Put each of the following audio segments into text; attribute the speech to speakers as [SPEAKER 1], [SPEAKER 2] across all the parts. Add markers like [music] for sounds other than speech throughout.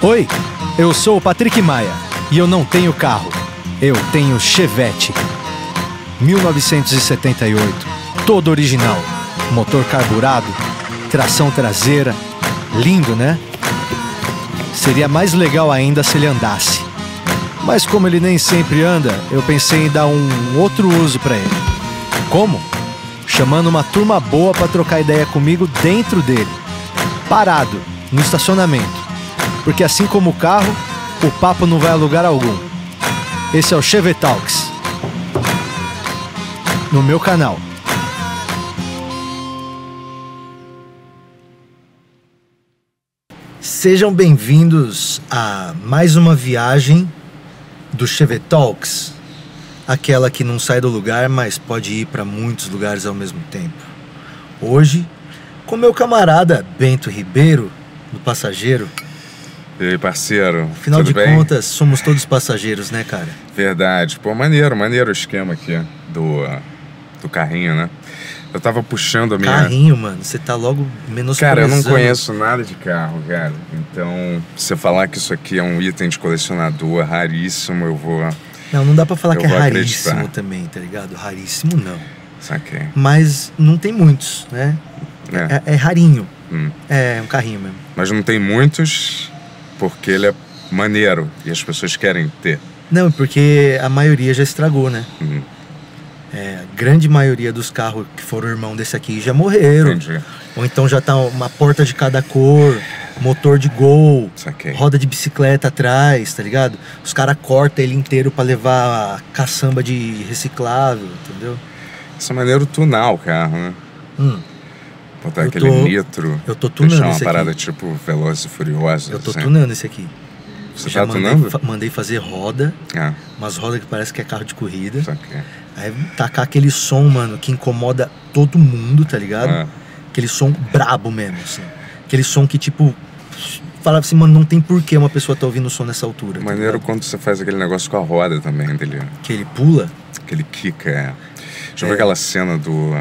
[SPEAKER 1] Oi, eu sou o Patrick Maia e eu não tenho carro. Eu tenho Chevette. 1978, todo original. Motor carburado, tração traseira. Lindo, né? Seria mais legal ainda se ele andasse. Mas como ele nem sempre anda, eu pensei em dar um outro uso para ele. Como? Chamando uma turma boa para trocar ideia comigo dentro dele. Parado, no estacionamento. Porque assim como o carro, o papo não vai a lugar algum. Esse é o Chevy Talks. No meu canal. Sejam bem-vindos a mais uma viagem do Chevy Talks, aquela que não sai do lugar, mas pode ir para muitos lugares ao mesmo tempo. Hoje, com meu camarada Bento Ribeiro, do Passageiro.
[SPEAKER 2] E aí, parceiro?
[SPEAKER 1] Afinal de
[SPEAKER 2] bem?
[SPEAKER 1] contas, somos todos passageiros, né, cara?
[SPEAKER 2] Verdade. Pô, maneiro, maneiro o esquema aqui do, do carrinho, né? Eu tava puxando a minha.
[SPEAKER 1] Carrinho, mano, você tá logo menos
[SPEAKER 2] Cara, eu não conheço nada de carro, cara. Então, se você falar que isso aqui é um item de colecionador raríssimo, eu vou.
[SPEAKER 1] Não, não dá pra falar
[SPEAKER 2] Eu
[SPEAKER 1] que é raríssimo
[SPEAKER 2] acreditar.
[SPEAKER 1] também, tá ligado? Raríssimo não.
[SPEAKER 2] Saquei.
[SPEAKER 1] Mas não tem muitos, né?
[SPEAKER 2] É.
[SPEAKER 1] É, é rarinho.
[SPEAKER 2] Hum.
[SPEAKER 1] É um carrinho mesmo.
[SPEAKER 2] Mas não tem muitos porque ele é maneiro e as pessoas querem ter.
[SPEAKER 1] Não, porque a maioria já estragou, né?
[SPEAKER 2] Hum.
[SPEAKER 1] É, a grande maioria dos carros que foram irmão desse aqui já morreram.
[SPEAKER 2] Entendi.
[SPEAKER 1] Ou então já tá uma porta de cada cor, motor de gol,
[SPEAKER 2] Saquei.
[SPEAKER 1] roda de bicicleta atrás, tá ligado? Os caras cortam ele inteiro pra levar caçamba de reciclável, entendeu?
[SPEAKER 2] Isso é maneiro tunar o carro, né?
[SPEAKER 1] Hum,
[SPEAKER 2] Botar
[SPEAKER 1] Eu
[SPEAKER 2] aquele
[SPEAKER 1] tô-
[SPEAKER 2] nitro.
[SPEAKER 1] eu tô tunando
[SPEAKER 2] Deixar uma parada
[SPEAKER 1] aqui.
[SPEAKER 2] tipo Velozes e Furiosos.
[SPEAKER 1] eu tô
[SPEAKER 2] assim.
[SPEAKER 1] tunando esse aqui.
[SPEAKER 2] Você
[SPEAKER 1] Já
[SPEAKER 2] tá
[SPEAKER 1] mandei,
[SPEAKER 2] tunando?
[SPEAKER 1] fa- mandei fazer roda,
[SPEAKER 2] Ah,
[SPEAKER 1] umas rodas que parece que é carro de corrida.
[SPEAKER 2] saquei.
[SPEAKER 1] Aí tacar aquele som, mano, que incomoda todo mundo, tá ligado?
[SPEAKER 2] Ah,
[SPEAKER 1] Aquele som brabo mesmo, assim. Aquele som que, tipo, falava assim, mano, não tem porquê uma pessoa tá ouvindo o som nessa altura. tá
[SPEAKER 2] maneiro
[SPEAKER 1] ligado?
[SPEAKER 2] quando você faz aquele negócio com a roda também dele.
[SPEAKER 1] Que ele pula.
[SPEAKER 2] Aquele kick, é. Já
[SPEAKER 1] É.
[SPEAKER 2] viu aquela cena do.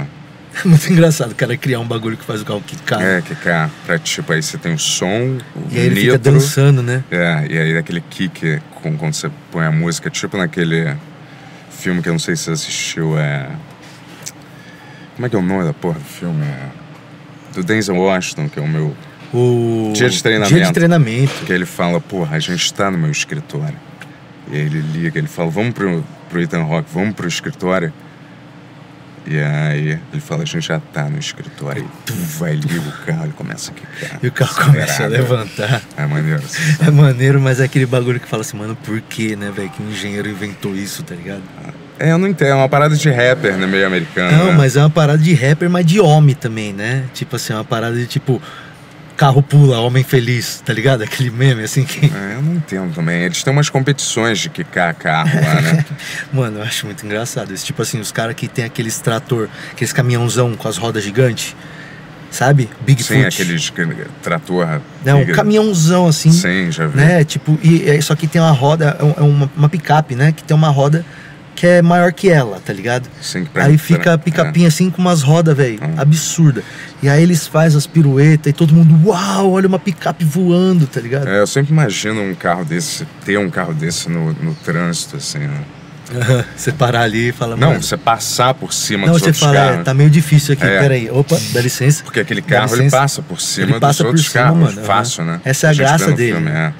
[SPEAKER 1] É [laughs] muito engraçado o cara criar um bagulho que faz o carro quicar.
[SPEAKER 2] É, kickar. Pra tipo, aí você tem o som, o
[SPEAKER 1] E aí ele
[SPEAKER 2] nitro.
[SPEAKER 1] fica dançando, né?
[SPEAKER 2] É, e aí aquele kick com, quando você põe a música, tipo naquele filme que eu não sei se você assistiu, é. Como é que é o nome da porra do filme? É... Do Denzel Washington, que é o meu.
[SPEAKER 1] O...
[SPEAKER 2] Dia de treinamento.
[SPEAKER 1] Dia de treinamento.
[SPEAKER 2] Que ele fala, porra, a gente tá no meu escritório. E aí ele liga, ele fala, vamos pro, pro Ethan Rock, vamos pro escritório. E aí ele fala, a gente já tá no escritório. E tu vai, liga o carro, ele começa a quicar.
[SPEAKER 1] E o carro começa a
[SPEAKER 2] Acelerado.
[SPEAKER 1] levantar.
[SPEAKER 2] É maneiro. assim.
[SPEAKER 1] É maneiro, mas é aquele bagulho que fala assim, mano, por que, né, velho? Que engenheiro inventou isso, tá ligado?
[SPEAKER 2] É, eu não entendo, é uma parada de rapper, né, meio americano.
[SPEAKER 1] Não,
[SPEAKER 2] né?
[SPEAKER 1] mas é uma parada de rapper, mas de homem também, né? Tipo assim, uma parada de tipo, carro pula, homem feliz, tá ligado? Aquele meme assim que.
[SPEAKER 2] É, eu não entendo também. Eles têm umas competições de quicar carro lá, né? [laughs]
[SPEAKER 1] Mano, eu acho muito engraçado isso. Tipo assim, os caras que tem aqueles trator, aqueles caminhãozão com as rodas gigantes, sabe? Bigfoot.
[SPEAKER 2] Sim, aqueles que- trator.
[SPEAKER 1] Não, um caminhãozão assim.
[SPEAKER 2] Sim, já vi.
[SPEAKER 1] né? Tipo, e é- só que tem uma roda, é é uma, uma picape, né? Que tem uma roda que é maior que ela, tá ligado?
[SPEAKER 2] Sim, pra-
[SPEAKER 1] Aí fica a picapinha assim com umas rodas, velho,
[SPEAKER 2] Hum.
[SPEAKER 1] absurda. E aí eles fazem as piruetas e todo mundo, uau, olha uma picape voando, tá ligado?
[SPEAKER 2] É, eu sempre imagino um carro desse, ter um carro desse no, no trânsito, assim, né?
[SPEAKER 1] você parar ali e falar,
[SPEAKER 2] Não, você passar por cima
[SPEAKER 1] não,
[SPEAKER 2] dos
[SPEAKER 1] você
[SPEAKER 2] outros
[SPEAKER 1] fala, é,
[SPEAKER 2] carros.
[SPEAKER 1] tá meio difícil aqui,
[SPEAKER 2] É.
[SPEAKER 1] peraí, opa, dá licença.
[SPEAKER 2] Porque aquele carro ele passa por cima
[SPEAKER 1] Ele passa
[SPEAKER 2] dos
[SPEAKER 1] por
[SPEAKER 2] outros
[SPEAKER 1] cima,
[SPEAKER 2] carros.
[SPEAKER 1] mano,
[SPEAKER 2] Fácil, né?
[SPEAKER 1] Essa é a
[SPEAKER 2] gente
[SPEAKER 1] graça dele.
[SPEAKER 2] Filme, é.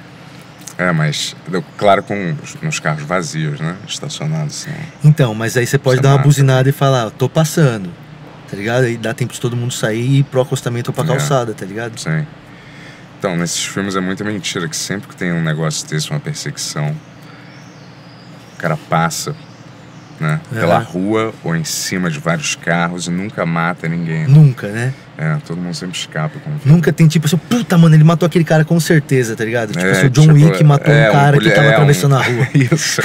[SPEAKER 2] É, mas claro com os- nos carros vazios, né? Estacionados. Assim.
[SPEAKER 1] Então, mas aí você pode dar uma buzinada e falar, tô passando, tá ligado? Aí dá tempo de todo mundo sair e ir pro acostamento ou pra
[SPEAKER 2] É.
[SPEAKER 1] calçada, tá ligado?
[SPEAKER 2] Sim. Então, nesses filmes é muita mentira que sempre que tem um negócio desse, uma perseguição, o cara passa, né?
[SPEAKER 1] É.
[SPEAKER 2] Pela rua ou em cima de vários carros e nunca mata ninguém.
[SPEAKER 1] Nunca, né?
[SPEAKER 2] É, todo mundo sempre escapa com
[SPEAKER 1] Nunca tem tipo assim, puta, mano, ele matou aquele cara com certeza, tá ligado? Tipo
[SPEAKER 2] É,
[SPEAKER 1] assim, o John
[SPEAKER 2] tipo,
[SPEAKER 1] Wick matou
[SPEAKER 2] é,
[SPEAKER 1] um cara
[SPEAKER 2] poli-
[SPEAKER 1] que tava
[SPEAKER 2] é, um-
[SPEAKER 1] atravessando a rua. [laughs]
[SPEAKER 2] Isso.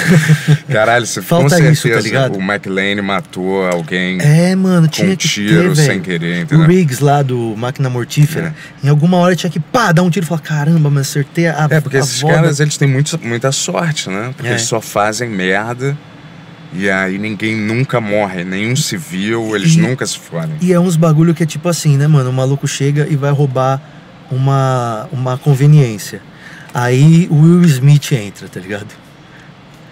[SPEAKER 2] Caralho, você [laughs] com
[SPEAKER 1] Falta
[SPEAKER 2] certeza
[SPEAKER 1] isso, tá ligado?
[SPEAKER 2] o McLean matou alguém
[SPEAKER 1] É, mano,
[SPEAKER 2] com
[SPEAKER 1] tinha
[SPEAKER 2] um
[SPEAKER 1] que
[SPEAKER 2] tiro
[SPEAKER 1] ter,
[SPEAKER 2] sem querer,
[SPEAKER 1] O
[SPEAKER 2] entendeu?
[SPEAKER 1] Riggs lá do Máquina Mortífera, em alguma hora tinha que, pá, dar um tiro e falar, caramba, mas acertei a
[SPEAKER 2] É, porque
[SPEAKER 1] a
[SPEAKER 2] esses
[SPEAKER 1] voda.
[SPEAKER 2] caras, eles têm muito, muita sorte, né? Porque
[SPEAKER 1] É.
[SPEAKER 2] eles só fazem merda e aí ninguém nunca morre, nenhum civil, eles
[SPEAKER 1] E-
[SPEAKER 2] nunca se fodem.
[SPEAKER 1] E é uns bagulho que é tipo assim, né, mano? O maluco chega e vai roubar uma, uma conveniência. Aí o Will Smith entra, tá ligado?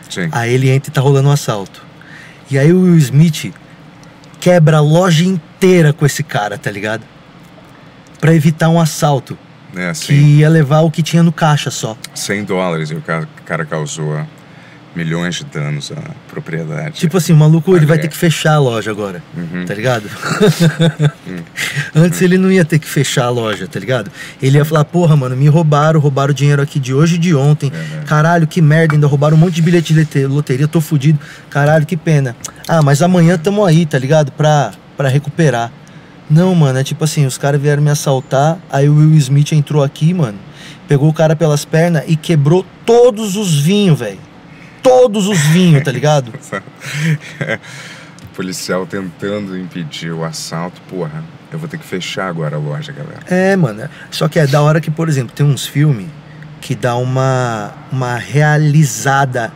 [SPEAKER 2] Sim.
[SPEAKER 1] Aí ele entra e tá rolando um assalto. E aí o Will Smith quebra a loja inteira com esse cara, tá ligado? Pra evitar um assalto.
[SPEAKER 2] É
[SPEAKER 1] Que
[SPEAKER 2] assim,
[SPEAKER 1] ia levar o que tinha no caixa só.
[SPEAKER 2] 100 dólares e o ca- cara causou milhões de danos à propriedade.
[SPEAKER 1] Tipo assim, o maluco ele vai ter que fechar a loja agora,
[SPEAKER 2] Uhum.
[SPEAKER 1] tá ligado? [laughs] Antes ele não ia ter que fechar a loja, tá ligado? Ele ia falar, porra, mano, me roubaram, roubaram o dinheiro aqui de hoje e de ontem.
[SPEAKER 2] Uhum.
[SPEAKER 1] Caralho, que merda, ainda roubaram um monte de bilhete de loteria, tô fudido. Caralho, que pena. Ah, mas amanhã tamo aí, tá ligado? Pra, pra recuperar. Não, mano, é tipo assim, os caras vieram me assaltar, aí o Will Smith entrou aqui, mano, pegou o cara pelas pernas e quebrou todos os vinhos, velho. Todos os vinhos, tá ligado? [laughs]
[SPEAKER 2] Policial tentando impedir o assalto, porra. Eu vou ter que fechar agora a loja, galera.
[SPEAKER 1] É, mano. Só que é da hora que, por exemplo, tem uns filmes que dá uma, uma realizada,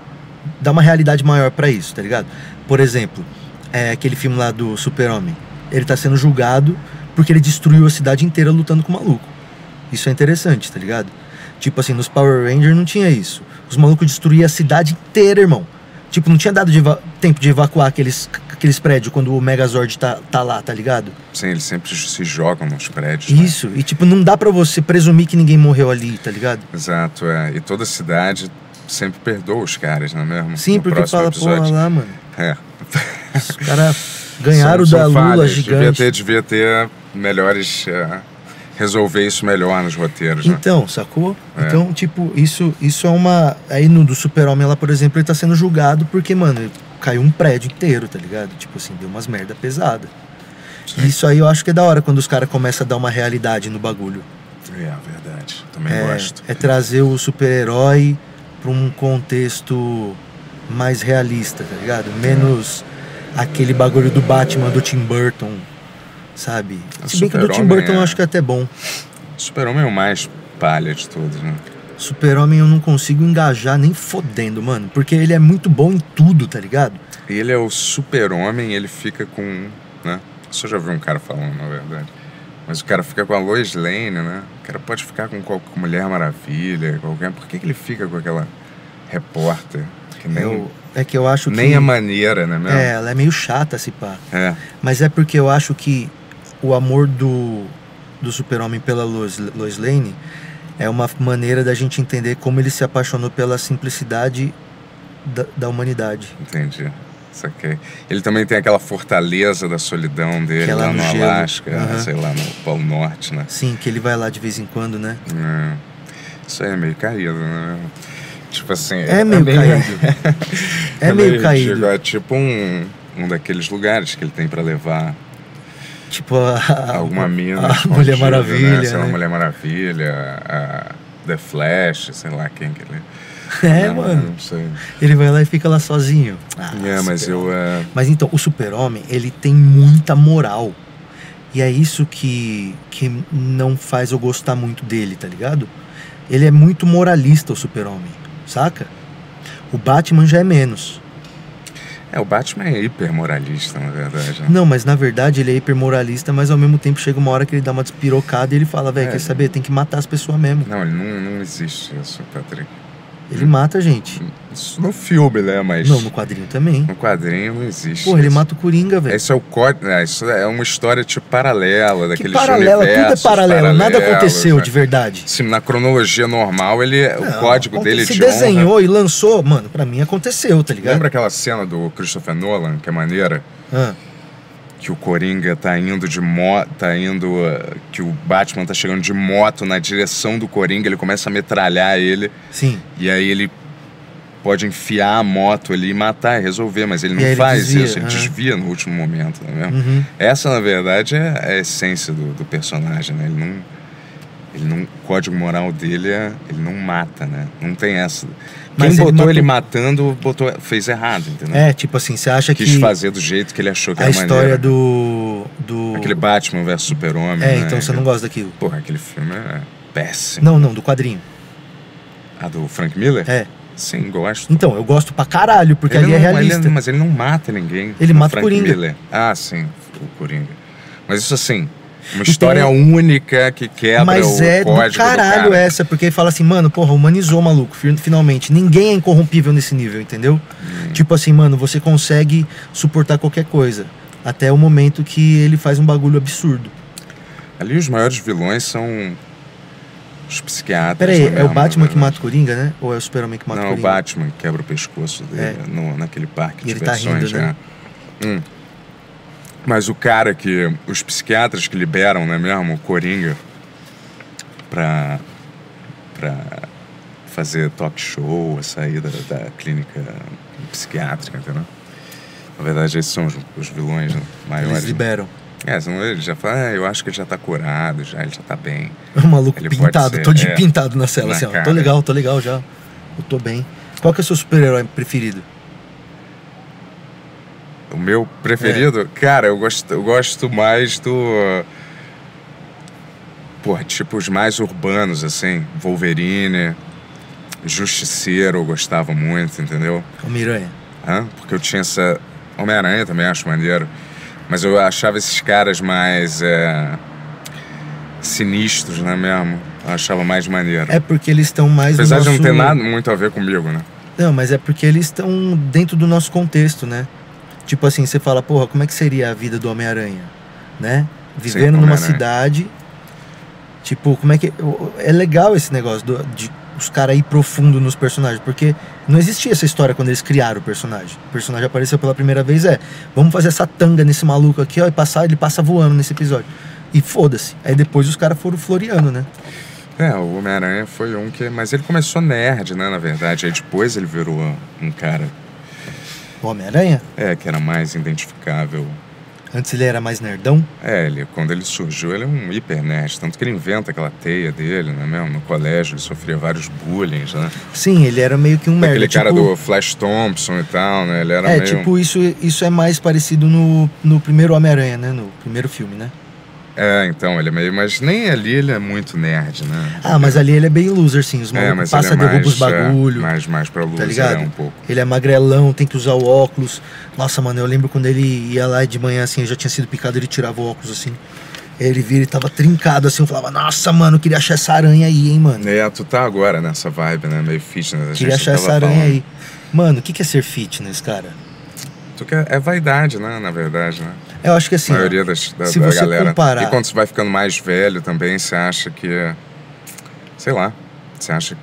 [SPEAKER 1] dá uma realidade maior pra isso, tá ligado? Por exemplo, é aquele filme lá do Super-Homem. Ele tá sendo julgado porque ele destruiu a cidade inteira lutando com o maluco. Isso é interessante, tá ligado? Tipo assim, nos Power Rangers não tinha isso. Os malucos destruíam a cidade inteira, irmão. Tipo, não tinha dado de tempo de evacuar aqueles, aqueles prédios quando o Megazord tá, tá lá, tá ligado?
[SPEAKER 2] Sim, eles sempre se jogam nos prédios. né?
[SPEAKER 1] Isso, e tipo, não dá pra você presumir que ninguém morreu ali, tá ligado?
[SPEAKER 2] Exato, é. E toda cidade sempre perdoa os caras, não é mesmo?
[SPEAKER 1] Sim,
[SPEAKER 2] No
[SPEAKER 1] porque fala,
[SPEAKER 2] episódio.
[SPEAKER 1] porra lá, mano.
[SPEAKER 2] É.
[SPEAKER 1] Os caras ganharam
[SPEAKER 2] São-
[SPEAKER 1] da
[SPEAKER 2] são
[SPEAKER 1] Lula
[SPEAKER 2] falhas. Devia
[SPEAKER 1] gigante.
[SPEAKER 2] ter, devia ter melhores. é, resolver isso melhor nos roteiros, né?
[SPEAKER 1] Então, sacou?
[SPEAKER 2] É.
[SPEAKER 1] Então, tipo, isso, isso é uma. Aí no do Super-Homem lá, por exemplo, ele tá sendo julgado porque, mano, caiu um prédio inteiro, tá ligado? Tipo assim, deu umas merda pesada.
[SPEAKER 2] Sim.
[SPEAKER 1] Isso aí eu acho que é da hora quando os caras começam a dar uma realidade no bagulho.
[SPEAKER 2] É, verdade. Também
[SPEAKER 1] É,
[SPEAKER 2] gosto.
[SPEAKER 1] é trazer o super-herói pra um contexto mais realista, tá ligado? Menos aquele bagulho do Batman do Tim Burton, sabe?
[SPEAKER 2] O
[SPEAKER 1] Se bem que o do Tim Burton eu
[SPEAKER 2] é-
[SPEAKER 1] acho que é até bom.
[SPEAKER 2] Super-Homem é o mais palha de todos, né?
[SPEAKER 1] Super-Homem eu não consigo engajar nem fodendo, mano. Porque ele é muito bom em tudo, tá ligado?
[SPEAKER 2] Ele é o super-homem, ele fica com. Né? Você já viu um cara falando, na verdade. Mas o cara fica com a Lois Lane, né? O cara pode ficar com qualquer Mulher Maravilha, qualquer. Por que, que ele fica com aquela repórter? Que nem,
[SPEAKER 1] Eu- é que eu acho
[SPEAKER 2] nem
[SPEAKER 1] que.
[SPEAKER 2] a maneira, né mesmo?
[SPEAKER 1] É, ela é meio chata, se pá.
[SPEAKER 2] É.
[SPEAKER 1] Mas é porque eu acho que o amor do, do super-homem pela Lois, Lois Lane é uma maneira da gente entender como ele se apaixonou pela simplicidade da, da humanidade.
[SPEAKER 2] Entendi. Saquei. Ele também tem aquela fortaleza da solidão dele
[SPEAKER 1] é lá
[SPEAKER 2] lá
[SPEAKER 1] no
[SPEAKER 2] no. Alasca,
[SPEAKER 1] Aham.
[SPEAKER 2] sei lá, no Polo Norte, né?
[SPEAKER 1] Sim, que ele vai lá de vez em quando, né?
[SPEAKER 2] É. Isso aí é meio caído, né? Tipo assim.
[SPEAKER 1] É meio caído. [laughs] É, meio caído.
[SPEAKER 2] É tipo um, um daqueles lugares que ele tem pra levar
[SPEAKER 1] Tipo a, [laughs]
[SPEAKER 2] alguma mina.
[SPEAKER 1] a Mulher Maravilha.
[SPEAKER 2] Né? Sei lá,
[SPEAKER 1] né?
[SPEAKER 2] Mulher Maravilha, a The Flash, sei lá quem que ele
[SPEAKER 1] É,
[SPEAKER 2] Não,
[SPEAKER 1] mano.
[SPEAKER 2] Não sei.
[SPEAKER 1] Ele vai lá e fica lá sozinho. Ah,
[SPEAKER 2] é, mas eu. é,
[SPEAKER 1] Mas então, o super-homem, ele tem muita moral. E é isso que, que não faz eu gostar muito dele, tá ligado? Ele é muito moralista, o super-homem, saca? O Batman já é menos.
[SPEAKER 2] É, o Batman é hiper moralista, na verdade. Né?
[SPEAKER 1] Não, mas na verdade ele é hipermoralista, mas ao mesmo tempo chega uma hora que ele dá uma despirocada e ele fala, velho,
[SPEAKER 2] É.
[SPEAKER 1] quer saber? Tem que matar as pessoas mesmo.
[SPEAKER 2] Não, ele não, não existe isso, Patrick.
[SPEAKER 1] Ele mata a gente.
[SPEAKER 2] Isso no filme, né? Mas
[SPEAKER 1] Não, no quadrinho também.
[SPEAKER 2] no quadrinho não existe.
[SPEAKER 1] Porra, ele
[SPEAKER 2] isso.
[SPEAKER 1] mata o Coringa, velho.
[SPEAKER 2] Esse é o código. É, isso é uma história tipo paralela
[SPEAKER 1] Que
[SPEAKER 2] daqueles
[SPEAKER 1] paralela, tudo é paralelo, nada aconteceu
[SPEAKER 2] né?
[SPEAKER 1] de verdade.
[SPEAKER 2] Sim, na cronologia normal, ele, o
[SPEAKER 1] Não,
[SPEAKER 2] código dele
[SPEAKER 1] se
[SPEAKER 2] de
[SPEAKER 1] desenhou e lançou, mano, pra mim aconteceu, tá ligado?
[SPEAKER 2] Lembra aquela cena do Christopher Nolan, que é maneira?
[SPEAKER 1] Ah,
[SPEAKER 2] Que o Coringa tá indo de moto, tá indo. uh, que o Batman tá chegando de moto na direção do Coringa, ele começa a metralhar ele,
[SPEAKER 1] sim.
[SPEAKER 2] e aí ele pode enfiar a moto ali e matar e resolver, mas ele não
[SPEAKER 1] ele
[SPEAKER 2] faz
[SPEAKER 1] desvia,
[SPEAKER 2] isso, ele
[SPEAKER 1] aham.
[SPEAKER 2] desvia no último momento, não é mesmo?
[SPEAKER 1] Uhum.
[SPEAKER 2] Essa, na verdade, é a essência do, do personagem, né? Ele não. Ele não. O código moral dele é. Ele não mata, né? Não tem essa.
[SPEAKER 1] Mas
[SPEAKER 2] Quem
[SPEAKER 1] ele
[SPEAKER 2] botou
[SPEAKER 1] matou-
[SPEAKER 2] ele matando, botou, fez errado, entendeu?
[SPEAKER 1] É, tipo assim, você acha
[SPEAKER 2] Quis
[SPEAKER 1] que
[SPEAKER 2] fazer do jeito que ele achou que
[SPEAKER 1] a
[SPEAKER 2] era
[SPEAKER 1] história
[SPEAKER 2] maneiro.
[SPEAKER 1] do. do...
[SPEAKER 2] Aquele Batman vs Super-Homem.
[SPEAKER 1] É,
[SPEAKER 2] né?
[SPEAKER 1] então você não gosta daquilo.
[SPEAKER 2] Porra, aquele filme é péssimo.
[SPEAKER 1] Não, não, do quadrinho.
[SPEAKER 2] Ah, do Frank Miller?
[SPEAKER 1] É.
[SPEAKER 2] Sim, gosto.
[SPEAKER 1] Então, eu gosto pra caralho, porque
[SPEAKER 2] Ele
[SPEAKER 1] ali é
[SPEAKER 2] não-
[SPEAKER 1] realista.
[SPEAKER 2] ele- mas ele não mata ninguém.
[SPEAKER 1] Ele mata o
[SPEAKER 2] Frank
[SPEAKER 1] Coringa.
[SPEAKER 2] Miller. Ah, sim, o Coringa. Mas isso assim, Uma
[SPEAKER 1] E
[SPEAKER 2] história
[SPEAKER 1] tem-
[SPEAKER 2] única que quebra
[SPEAKER 1] Mas
[SPEAKER 2] o
[SPEAKER 1] é do
[SPEAKER 2] código
[SPEAKER 1] caralho
[SPEAKER 2] do cara.
[SPEAKER 1] essa, porque ele fala assim, mano, porra, humanizou o maluco, fi- finalmente. Ninguém é incorrompível nesse nível, entendeu?
[SPEAKER 2] Hum.
[SPEAKER 1] Tipo assim, mano, você consegue suportar qualquer coisa. Até o momento que ele faz um bagulho absurdo.
[SPEAKER 2] Ali os maiores vilões são os psiquiatras.
[SPEAKER 1] Pera aí,
[SPEAKER 2] né,
[SPEAKER 1] é o Batman que mata o Coringa, né? Ou é o Superman que mata
[SPEAKER 2] Não,
[SPEAKER 1] o
[SPEAKER 2] é o
[SPEAKER 1] Coringa?
[SPEAKER 2] Batman que quebra o pescoço dele no, naquele parque
[SPEAKER 1] E
[SPEAKER 2] de
[SPEAKER 1] ele tá
[SPEAKER 2] diversões.
[SPEAKER 1] rindo, né?
[SPEAKER 2] é. Hum. Mas o cara que. Os psiquiatras que liberam, não é mesmo? O Coringa pra. pra fazer talk show, a saída da clínica psiquiátrica, entendeu? Na verdade, esses são os, os vilões né, maiores.
[SPEAKER 1] Eles
[SPEAKER 2] né?
[SPEAKER 1] liberam.
[SPEAKER 2] É, senão ele já fala, ah, eu acho que ele já tá curado, já, ele já tá bem. [laughs]
[SPEAKER 1] O maluco
[SPEAKER 2] Ele
[SPEAKER 1] pintado,
[SPEAKER 2] ser,
[SPEAKER 1] todo de
[SPEAKER 2] é,
[SPEAKER 1] pintado na cela,
[SPEAKER 2] na
[SPEAKER 1] assim, ó. Tô legal, tô legal já. Eu tô bem. Qual que é o seu super-herói preferido?
[SPEAKER 2] O meu preferido,
[SPEAKER 1] É.
[SPEAKER 2] cara, eu gosto, eu gosto mais do. Porra, tipo os mais urbanos, assim. Wolverine, Justiceiro, eu gostava muito, entendeu?
[SPEAKER 1] Homem-Aranha.
[SPEAKER 2] Hã? Porque eu tinha essa. Homem-Aranha também acho maneiro. Mas eu achava esses caras mais. é, sinistros, né mesmo? Eu achava mais maneiro.
[SPEAKER 1] É porque eles estão mais
[SPEAKER 2] Apesar de não ter nada muito a ver comigo, né?
[SPEAKER 1] Não, mas é porque eles estão dentro do nosso contexto, né? Tipo assim, você fala, porra, como é que seria a vida do Homem-Aranha? Né? Vivendo numa cidade. Tipo, como é que. É legal esse negócio do- de os caras ir profundo nos personagens, porque não existia essa história quando eles criaram o personagem. O personagem apareceu pela primeira vez, é, vamos fazer essa tanga nesse maluco aqui, ó, e passar, ele passa voando nesse episódio. E foda-se. Aí depois os caras foram floreando, né?
[SPEAKER 2] É, o Homem-Aranha foi um que. Mas ele começou nerd, né, na verdade. Aí depois ele virou um cara.
[SPEAKER 1] O Homem-Aranha,
[SPEAKER 2] É, que era mais identificável.
[SPEAKER 1] antes ele era mais nerdão.
[SPEAKER 2] É, ele, quando ele surgiu, ele é um hiper nerd. Tanto que ele inventa aquela teia dele, né, mesmo? No colégio, ele sofria vários bullying, né?
[SPEAKER 1] Sim, ele era meio que um merda.
[SPEAKER 2] Aquele cara
[SPEAKER 1] tipo-
[SPEAKER 2] do Flash Thompson e tal, né? Ele era
[SPEAKER 1] É,
[SPEAKER 2] meio.
[SPEAKER 1] tipo, isso, isso é mais parecido no, no primeiro Homem-Aranha, né? No primeiro filme, né?
[SPEAKER 2] É, então, ele é meio. Mas nem ali ele é muito nerd, né?
[SPEAKER 1] Ah, mas ali ele é bem loser, sim. Os
[SPEAKER 2] É, mas
[SPEAKER 1] passa,
[SPEAKER 2] ele é
[SPEAKER 1] derruba
[SPEAKER 2] mais,
[SPEAKER 1] os bagulho.
[SPEAKER 2] É, mais, mais pra luz,
[SPEAKER 1] tá ligado?
[SPEAKER 2] é um pouco.
[SPEAKER 1] Ele é magrelão, tem que usar o óculos. Nossa, mano, eu lembro quando ele ia lá de manhã, assim, eu já tinha sido picado, ele tirava o óculos, assim. Ele vira e tava trincado, assim. Eu falava, nossa, mano, eu queria achar essa aranha aí, hein, mano.
[SPEAKER 2] É, tu tá agora nessa vibe, né? Meio fitness. A
[SPEAKER 1] Queria achar essa aranha
[SPEAKER 2] falando.
[SPEAKER 1] aí. Mano, o que que é ser fitness, cara?
[SPEAKER 2] Tu quer, é vaidade, né? Na verdade, né?
[SPEAKER 1] Eu acho que assim.
[SPEAKER 2] a maioria das, da,
[SPEAKER 1] se
[SPEAKER 2] da
[SPEAKER 1] você
[SPEAKER 2] galera.
[SPEAKER 1] comparar-
[SPEAKER 2] E quando você vai ficando mais velho também, você acha que. Sei lá. Você acha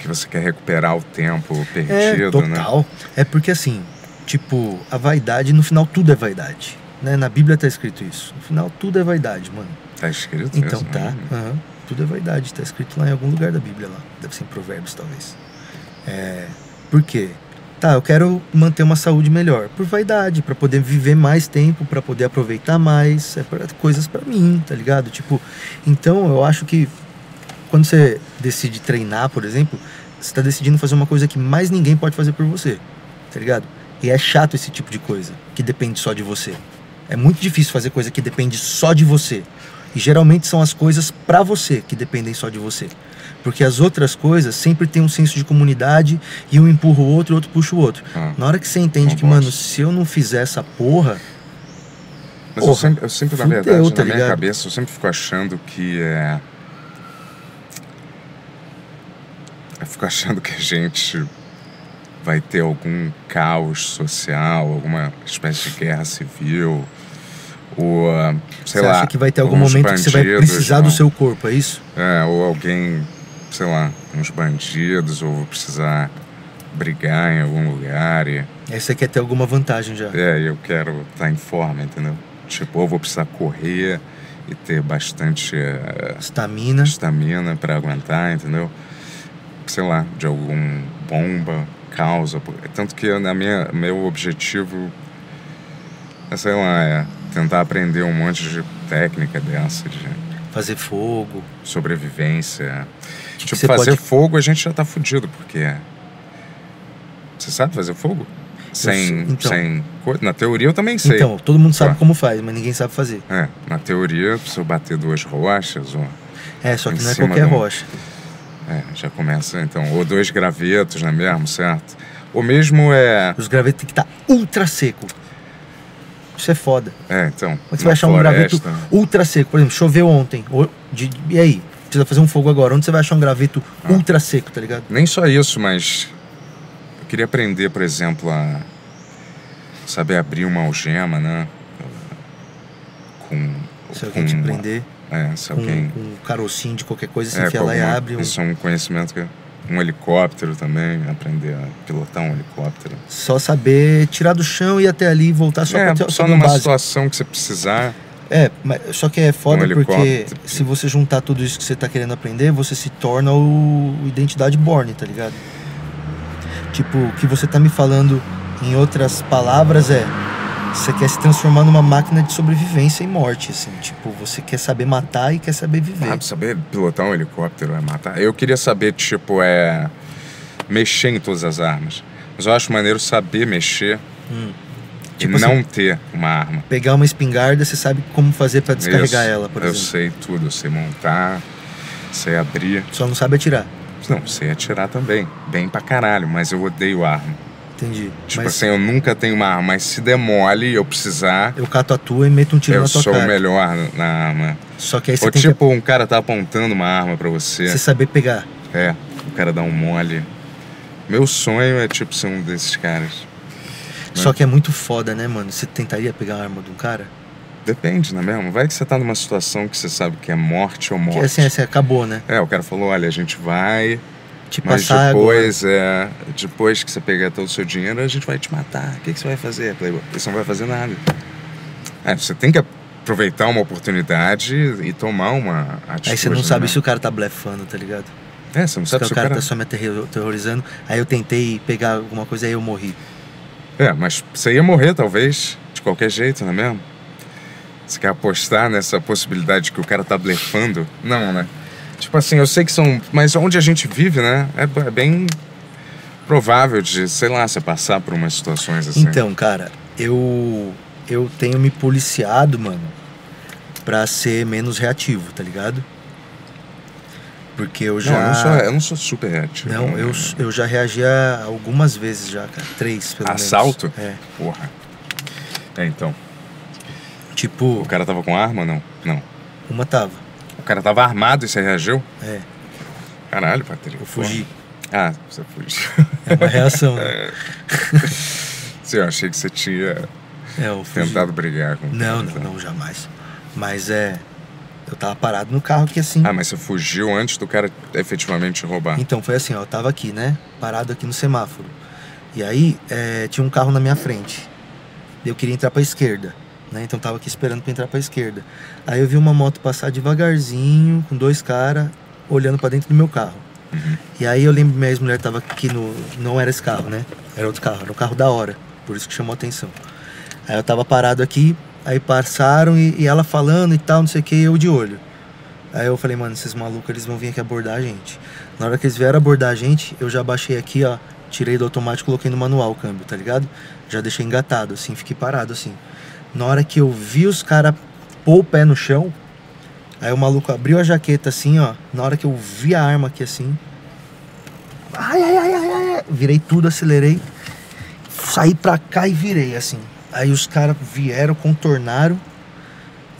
[SPEAKER 2] que você quer recuperar o tempo
[SPEAKER 1] É,
[SPEAKER 2] perdido, né?
[SPEAKER 1] total. É porque assim, tipo, a vaidade, no final tudo é vaidade. Né? Na Bíblia tá escrito isso. No final tudo é vaidade, mano.
[SPEAKER 2] Tá escrito
[SPEAKER 1] Então
[SPEAKER 2] isso?
[SPEAKER 1] tá.
[SPEAKER 2] né?
[SPEAKER 1] aham, tudo é vaidade. Tá escrito lá em algum lugar da Bíblia lá. Deve ser em Provérbios, talvez. É. Por quê? Tá, eu quero manter uma saúde melhor. Por vaidade, pra poder viver mais tempo, pra poder aproveitar mais. É pra, coisas pra mim, tá ligado? Tipo, então eu acho que quando você decide treinar, por exemplo, você tá decidindo fazer uma coisa que mais ninguém pode fazer por você, tá ligado? E é chato esse tipo de coisa, que depende só de você. É muito difícil fazer coisa que depende só de você. E geralmente são as coisas pra você que dependem só de você. Porque as outras coisas sempre tem um senso de comunidade e um empurra o outro e o outro puxa o outro.
[SPEAKER 2] Ah.
[SPEAKER 1] Na hora que você entende que, mano,
[SPEAKER 2] gosto.
[SPEAKER 1] se eu não fizer essa porra,
[SPEAKER 2] Mas eu
[SPEAKER 1] Porra,
[SPEAKER 2] sempre, eu sempre na verdade,
[SPEAKER 1] tá
[SPEAKER 2] na minha
[SPEAKER 1] ligado?
[SPEAKER 2] cabeça, eu sempre fico achando que é. Eu fico achando que a gente vai ter algum caos social, alguma espécie de guerra civil, ou, sei
[SPEAKER 1] você
[SPEAKER 2] lá.
[SPEAKER 1] acha que vai ter algum momento que você vai precisar
[SPEAKER 2] não?
[SPEAKER 1] do seu corpo, é isso?
[SPEAKER 2] É, ou alguém, sei lá, uns bandidos, ou vou precisar brigar em algum lugar e.
[SPEAKER 1] Aí você quer ter alguma vantagem já.
[SPEAKER 2] É, eu quero estar em forma, entendeu? Tipo, eu vou precisar correr e ter bastante eh,
[SPEAKER 1] Estamina.
[SPEAKER 2] estamina para aguentar, entendeu? Sei lá, de algum bomba, causa. Tanto que na minha, meu objetivo é, sei lá, é tentar aprender um monte de técnica dessa, de
[SPEAKER 1] Fazer fogo.
[SPEAKER 2] sobrevivência.
[SPEAKER 1] que
[SPEAKER 2] Tipo,
[SPEAKER 1] você
[SPEAKER 2] fazer
[SPEAKER 1] pode-
[SPEAKER 2] fogo a gente já tá fudido, porque. Você sabe fazer fogo? Sem.
[SPEAKER 1] então.
[SPEAKER 2] sem Na teoria eu também sei.
[SPEAKER 1] Então, todo mundo sabe
[SPEAKER 2] Tá.
[SPEAKER 1] como faz, mas ninguém sabe fazer.
[SPEAKER 2] É, na teoria, se eu bater duas rochas, ou,
[SPEAKER 1] É, só que não é qualquer
[SPEAKER 2] do-
[SPEAKER 1] rocha.
[SPEAKER 2] é, já começa, então, ou dois gravetos, não é mesmo, certo? Ou mesmo é.
[SPEAKER 1] Os gravetos tem que estar ultra seco. Isso é foda.
[SPEAKER 2] É, então.
[SPEAKER 1] Que você
[SPEAKER 2] uma
[SPEAKER 1] vai achar um graveto
[SPEAKER 2] floresta.
[SPEAKER 1] ultra seco? Por exemplo, choveu ontem. de- e aí? Precisa fazer um fogo agora. Onde você vai achar um graveto
[SPEAKER 2] Ah.
[SPEAKER 1] ultra seco, tá ligado?
[SPEAKER 2] Nem só isso, mas eu queria aprender, por exemplo, a saber abrir uma algema, né? Com.
[SPEAKER 1] Se alguém
[SPEAKER 2] com
[SPEAKER 1] te
[SPEAKER 2] uma-
[SPEAKER 1] prender
[SPEAKER 2] É, se alguém.
[SPEAKER 1] com um carocinho de qualquer coisa, você
[SPEAKER 2] é,
[SPEAKER 1] enfia lá e abre. Um,
[SPEAKER 2] Isso é um conhecimento que. Um helicóptero também, aprender a pilotar um helicóptero.
[SPEAKER 1] Só saber tirar do chão e ir até ali e voltar só
[SPEAKER 2] é,
[SPEAKER 1] pra
[SPEAKER 2] só numa
[SPEAKER 1] básico.
[SPEAKER 2] situação que você precisar.
[SPEAKER 1] É, mas, só que é foda
[SPEAKER 2] Um
[SPEAKER 1] porque se você juntar tudo isso que você tá querendo aprender, você se torna o, o Identidade Born, tá ligado? Tipo, o que você tá me falando em outras palavras é você quer se transformar numa máquina de sobrevivência e morte, assim. Tipo, você quer saber matar e quer saber viver.
[SPEAKER 2] Ah, saber pilotar um helicóptero é matar. Eu queria saber, tipo, é. mexer em todas as armas. Mas eu acho maneiro saber mexer
[SPEAKER 1] Tipo
[SPEAKER 2] e não
[SPEAKER 1] assim-
[SPEAKER 2] ter uma arma.
[SPEAKER 1] Pegar uma espingarda, você sabe como fazer pra descarregar ela, por
[SPEAKER 2] eu
[SPEAKER 1] exemplo.
[SPEAKER 2] sei tudo, eu sei montar, sei abrir.
[SPEAKER 1] Só não sabe atirar.
[SPEAKER 2] Não, sei atirar também. Bem pra caralho, mas eu odeio arma.
[SPEAKER 1] Entendi.
[SPEAKER 2] Tipo
[SPEAKER 1] Mas
[SPEAKER 2] assim, eu nunca tenho uma arma, mas se demole e eu precisar,
[SPEAKER 1] eu cato a tua e meto um tiro
[SPEAKER 2] eu
[SPEAKER 1] na tua
[SPEAKER 2] sou
[SPEAKER 1] cara.
[SPEAKER 2] o melhor na arma.
[SPEAKER 1] Só que aí você
[SPEAKER 2] Ou
[SPEAKER 1] tem
[SPEAKER 2] tipo, um cara tá apontando uma arma pra
[SPEAKER 1] que
[SPEAKER 2] você.
[SPEAKER 1] você saber pegar.
[SPEAKER 2] É, o cara dá um mole. Meu sonho é tipo ser um desses caras.
[SPEAKER 1] Só que é muito foda, né, mano? Você tentaria pegar a arma de um cara?
[SPEAKER 2] Depende, não é mesmo? Vai que você tá numa situação que você sabe que é morte ou morte.
[SPEAKER 1] Que assim, assim, acabou, né?
[SPEAKER 2] É, o cara falou, olha, a gente vai,
[SPEAKER 1] Te
[SPEAKER 2] mas
[SPEAKER 1] passar
[SPEAKER 2] depois, é, depois que você pegar todo o seu dinheiro, a gente vai te matar. O que, que você vai fazer, Playboy? Você não vai fazer nada. É, você tem que aproveitar uma oportunidade e tomar uma atitude.
[SPEAKER 1] Aí você não sabe
[SPEAKER 2] né?
[SPEAKER 1] se o cara tá blefando, tá ligado?
[SPEAKER 2] É, você não
[SPEAKER 1] Se
[SPEAKER 2] sabe
[SPEAKER 1] o
[SPEAKER 2] se o
[SPEAKER 1] cara
[SPEAKER 2] cara...
[SPEAKER 1] tá só me aterri- terrorizando. Aí eu tentei pegar alguma coisa e aí eu morri.
[SPEAKER 2] É, mas você ia morrer, talvez, de qualquer jeito, não é mesmo? Você quer apostar nessa possibilidade que o cara tá blefando? Não, né? Tipo assim, eu sei que são. Mas onde a gente vive, né? É, é bem provável de, sei lá, você passar por umas situações assim.
[SPEAKER 1] Então, cara, eu eu tenho me policiado, mano, pra ser menos reativo, tá ligado? Porque eu já
[SPEAKER 2] Não, eu não sou, eu não sou super reativo.
[SPEAKER 1] Não,
[SPEAKER 2] né?
[SPEAKER 1] eu, eu já reagi a algumas vezes já, cara. Três, pelo
[SPEAKER 2] Assalto?
[SPEAKER 1] menos. É.
[SPEAKER 2] Porra. É, então.
[SPEAKER 1] Tipo,
[SPEAKER 2] O cara tava com arma ou não? Não.
[SPEAKER 1] uma tava.
[SPEAKER 2] O cara tava armado e você reagiu?
[SPEAKER 1] É,
[SPEAKER 2] Caralho, Patrick.
[SPEAKER 1] eu fugi.
[SPEAKER 2] Ah, você fugiu.
[SPEAKER 1] É uma reação, né?
[SPEAKER 2] Sim, eu achei que você tinha
[SPEAKER 1] É,
[SPEAKER 2] tentado brigar com o
[SPEAKER 1] Não,
[SPEAKER 2] cara,
[SPEAKER 1] não, não, jamais. Mas é. Eu tava parado no carro que assim.
[SPEAKER 2] Ah, mas você fugiu antes do cara efetivamente roubar.
[SPEAKER 1] Então foi assim, ó, eu tava aqui, né? Parado aqui no semáforo. E aí é, tinha um carro na minha frente. Eu queria entrar pra esquerda, né? Então tava aqui esperando pra entrar pra esquerda. Aí eu vi uma moto passar devagarzinho, com dois caras, olhando pra dentro do meu carro.
[SPEAKER 2] Uhum.
[SPEAKER 1] E aí eu lembro que minha ex-mulher tava aqui no. Não era esse carro, né? Era outro carro, era um carro da hora. Por isso que chamou a atenção. Aí eu tava parado aqui, aí passaram e, e ela falando e tal, não sei o que, eu de olho. Aí eu falei, mano, esses malucos eles vão vir aqui abordar a gente. Na hora que eles vieram abordar a gente, eu já baixei aqui, ó, tirei do automático, coloquei no manual o câmbio, tá ligado? Já deixei engatado, assim, fiquei parado, assim. Na hora que eu vi os caras pôr o pé no chão, aí o maluco abriu a jaqueta assim, ó. Na hora que eu vi a arma aqui assim. Ai, ai, ai, ai, ai, ai. Virei tudo, acelerei. Saí pra cá e virei, assim. Aí os caras vieram, contornaram.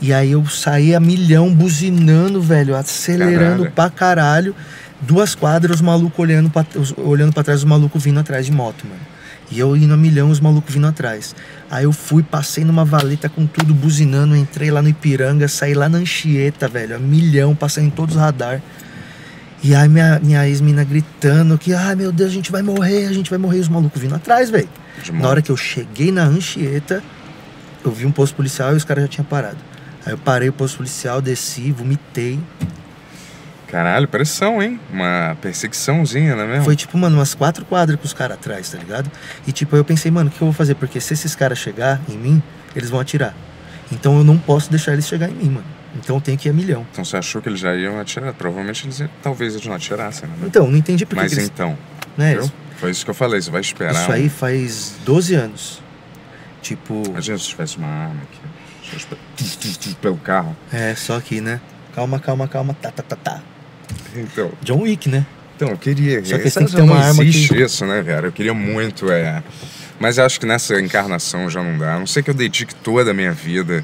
[SPEAKER 1] E aí eu saí a milhão, buzinando, velho, acelerando
[SPEAKER 2] Caralho.
[SPEAKER 1] pra caralho. Duas quadras, os malucos olhando pra, olhando pra trás, os malucos vindo atrás de moto, mano. E eu indo a milhão, os malucos vindo atrás. Aí eu fui, passei numa valeta com tudo, buzinando, entrei lá no Ipiranga, saí lá na Anchieta, velho, a milhão, passei em todos os radar. E aí minha, minha ex-mina gritando que, ai meu Deus, a gente vai morrer, a gente vai morrer. Os malucos vindo atrás, velho. Na hora que eu cheguei na Anchieta, eu vi um posto policial e os caras já tinham parado. Aí eu parei o posto policial, desci, vomitei.
[SPEAKER 2] Caralho, pressão, hein? Uma perseguiçãozinha, não é mesmo?
[SPEAKER 1] Foi tipo, mano, umas quatro quadras com os caras atrás, tá ligado? E tipo, eu pensei, mano, o que eu vou fazer? Porque se esses caras chegar em mim, eles vão atirar. Então eu não posso deixar eles chegar em mim, mano. Então eu tenho que ir a milhão.
[SPEAKER 2] Então você achou que eles já iam atirar? Provavelmente eles iam- talvez eles não atirassem, né?
[SPEAKER 1] Então, não entendi por que
[SPEAKER 2] Mas
[SPEAKER 1] eles...
[SPEAKER 2] então,
[SPEAKER 1] né,
[SPEAKER 2] viu? Foi isso que eu falei, você vai esperar.
[SPEAKER 1] Isso aí faz 12 anos. Tipo,
[SPEAKER 2] Imagina se tivesse uma arma aqui. [laughs] Pelo carro.
[SPEAKER 1] é, só aqui, né? Calma, calma, calma, tá, tá, tá, tá.
[SPEAKER 2] Então,
[SPEAKER 1] John Wick, né?
[SPEAKER 2] então eu queria.
[SPEAKER 1] Só que tem que ter
[SPEAKER 2] não
[SPEAKER 1] uma arma
[SPEAKER 2] existe
[SPEAKER 1] que-
[SPEAKER 2] isso, né, cara? Eu queria muito é, Mas acho que nessa encarnação já não dá. A não sei que eu dedique toda a minha vida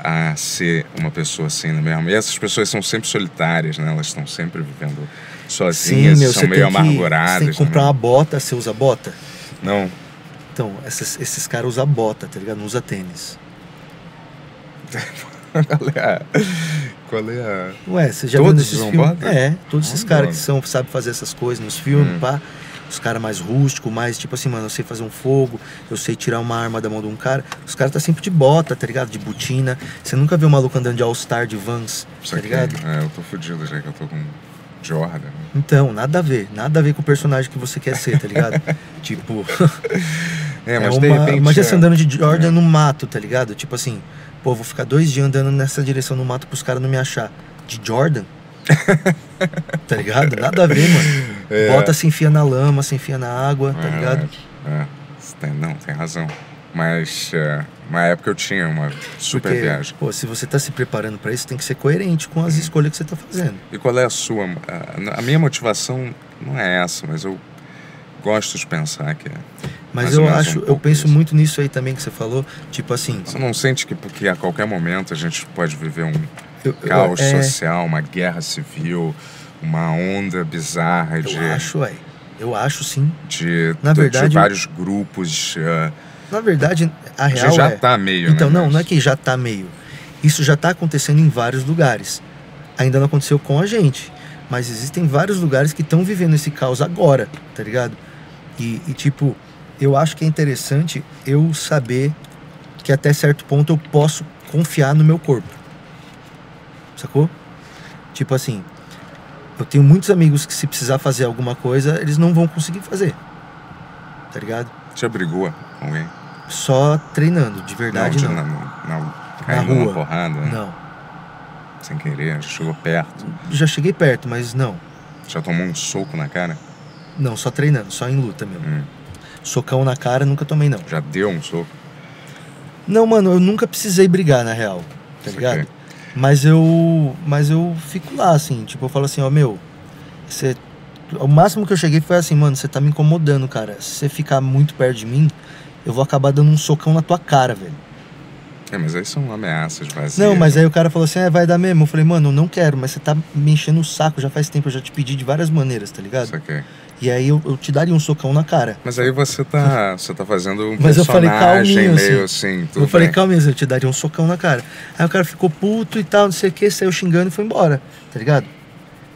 [SPEAKER 2] a ser uma pessoa assim, não é mesmo? E essas pessoas são sempre solitárias, né? Elas estão sempre vivendo sozinhas,
[SPEAKER 1] meu,
[SPEAKER 2] são meio
[SPEAKER 1] tem que,
[SPEAKER 2] amarguradas.
[SPEAKER 1] você tem que comprar
[SPEAKER 2] né?
[SPEAKER 1] uma bota, você usa bota?
[SPEAKER 2] Não.
[SPEAKER 1] Então, esses, esses caras usam bota, tá ligado? Não usa tênis. [laughs] [laughs]
[SPEAKER 2] Qual é a... Qual é a...
[SPEAKER 1] Ué, você já
[SPEAKER 2] Todos
[SPEAKER 1] viu nesses filmes?
[SPEAKER 2] bota?
[SPEAKER 1] É, todos esses caras que são, sabem fazer essas coisas nos filmes,
[SPEAKER 2] Hum.
[SPEAKER 1] pá. Os caras mais rústicos, mais tipo assim, mano, eu sei fazer um fogo, eu sei tirar uma arma da mão de um cara. Os caras tá sempre de bota, tá ligado? De botina. Você nunca viu um maluco andando de All-Star de Vans,
[SPEAKER 2] Isso
[SPEAKER 1] tá ligado?
[SPEAKER 2] é, eu tô fudido já que eu tô com Jordan. né?
[SPEAKER 1] Então, nada a ver. Nada a ver com o personagem que você quer ser, tá ligado? [laughs] tipo,
[SPEAKER 2] É, [laughs]
[SPEAKER 1] é
[SPEAKER 2] mas
[SPEAKER 1] uma,
[SPEAKER 2] de repente...
[SPEAKER 1] imagina
[SPEAKER 2] é-
[SPEAKER 1] você andando de Jordan
[SPEAKER 2] é.
[SPEAKER 1] no mato, tá ligado? Tipo assim, pô, vou ficar dois dias andando nessa direção no mato pros caras não me achar. De Jordan? [laughs] tá ligado? Nada a ver, mano.
[SPEAKER 2] É.
[SPEAKER 1] Bota se enfia na lama, se enfia na água, tá
[SPEAKER 2] É
[SPEAKER 1] ligado?
[SPEAKER 2] É, tem- não, tem razão. Mas é, uma época eu tinha uma super
[SPEAKER 1] Porque,
[SPEAKER 2] viagem.
[SPEAKER 1] pô, se você tá se preparando pra isso, tem que ser coerente com as escolhas que você tá fazendo.
[SPEAKER 2] E qual é a sua? A, a minha motivação não é essa, mas eu gosto de pensar que é.
[SPEAKER 1] Mas eu acho,
[SPEAKER 2] um
[SPEAKER 1] eu penso
[SPEAKER 2] isso.
[SPEAKER 1] muito nisso aí também que você falou, tipo assim,
[SPEAKER 2] Você não sente que porque a qualquer momento a gente pode viver um
[SPEAKER 1] eu, eu-
[SPEAKER 2] caos
[SPEAKER 1] é,
[SPEAKER 2] social, uma guerra civil, uma onda bizarra de,
[SPEAKER 1] eu acho, ué. Eu acho sim.
[SPEAKER 2] de,
[SPEAKER 1] Na
[SPEAKER 2] de-
[SPEAKER 1] verdade-
[SPEAKER 2] de vários grupos. eh,
[SPEAKER 1] Na verdade, a real
[SPEAKER 2] já
[SPEAKER 1] é...
[SPEAKER 2] tá meio.
[SPEAKER 1] Então,
[SPEAKER 2] né,
[SPEAKER 1] não,
[SPEAKER 2] mas-
[SPEAKER 1] não é que já tá meio. Isso já tá acontecendo em vários lugares. Ainda não aconteceu com a gente. Mas existem vários lugares que estão vivendo esse caos agora, tá ligado? E, e, tipo, eu acho que é interessante eu saber que até certo ponto eu posso confiar no meu corpo. Sacou? Tipo assim, eu tenho muitos amigos que se precisar fazer alguma coisa, eles não vão conseguir fazer. Tá ligado?
[SPEAKER 2] Brigou com alguém?
[SPEAKER 1] Só treinando, de verdade
[SPEAKER 2] não,
[SPEAKER 1] não.
[SPEAKER 2] de- na,
[SPEAKER 1] rua.
[SPEAKER 2] porrada, né?
[SPEAKER 1] Não.
[SPEAKER 2] sem querer, já chegou perto.
[SPEAKER 1] Já cheguei perto, mas não.
[SPEAKER 2] Já tomou um soco na cara?
[SPEAKER 1] Não, só treinando, só em luta mesmo.
[SPEAKER 2] Hum.
[SPEAKER 1] Socão na cara, nunca tomei, não.
[SPEAKER 2] Já deu um soco?
[SPEAKER 1] Não, mano, eu nunca precisei brigar, na real. Tá
[SPEAKER 2] Isso
[SPEAKER 1] ligado?
[SPEAKER 2] aqui.
[SPEAKER 1] Mas eu. Mas eu fico lá, assim, tipo, eu falo assim, ó, meu, você. O máximo que eu cheguei foi assim, mano, você tá me incomodando, cara. Se você ficar muito perto de mim, eu vou acabar dando um socão na tua cara, velho.
[SPEAKER 2] É, mas aí são ameaças vazias.
[SPEAKER 1] Não, mas aí o cara falou assim, é, vai dar mesmo. Eu falei, mano, eu não quero, mas você tá me enchendo o saco já faz tempo, eu já te pedi de várias maneiras, tá ligado?
[SPEAKER 2] Isso aqui.
[SPEAKER 1] E aí eu, eu te daria um socão na cara.
[SPEAKER 2] Mas aí você tá, você tá fazendo um
[SPEAKER 1] Mas eu falei
[SPEAKER 2] personagem
[SPEAKER 1] calminho,
[SPEAKER 2] meio assim, tudo
[SPEAKER 1] eu falei,
[SPEAKER 2] bem.
[SPEAKER 1] calma eu te daria um socão na cara. Aí o cara ficou puto e tal, não sei o que, saiu xingando e foi embora, tá ligado?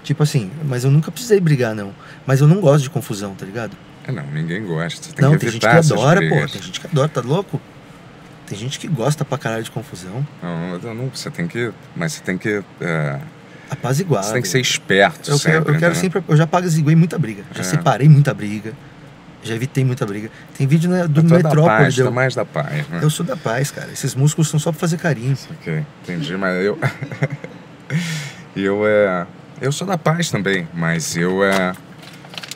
[SPEAKER 1] Tipo assim, mas eu nunca precisei brigar, não. Mas eu não gosto de confusão, tá ligado?
[SPEAKER 2] É, não, ninguém gosta. Tem
[SPEAKER 1] não, tem gente que adora, pô. Tem gente que adora, tá louco? Tem gente que gosta pra caralho de confusão.
[SPEAKER 2] Não, não, não, você tem que. Mas você tem que. é,
[SPEAKER 1] Apaziguar.
[SPEAKER 2] você tem que ser esperto
[SPEAKER 1] Eu
[SPEAKER 2] sempre.
[SPEAKER 1] quero, eu quero
[SPEAKER 2] entendeu?
[SPEAKER 1] sempre. Eu já apaziguei muita briga. Já
[SPEAKER 2] É.
[SPEAKER 1] separei muita briga. Já evitei muita briga. Tem vídeo né, do
[SPEAKER 2] Eu da
[SPEAKER 1] Metrópole.
[SPEAKER 2] paz,
[SPEAKER 1] eu-
[SPEAKER 2] tô mais da paz, né?
[SPEAKER 1] Eu sou da paz, cara. Esses músculos são só pra fazer carinho.
[SPEAKER 2] Ok, entendi, mas eu. [laughs] eu é. Eu sou da paz também, mas eu é.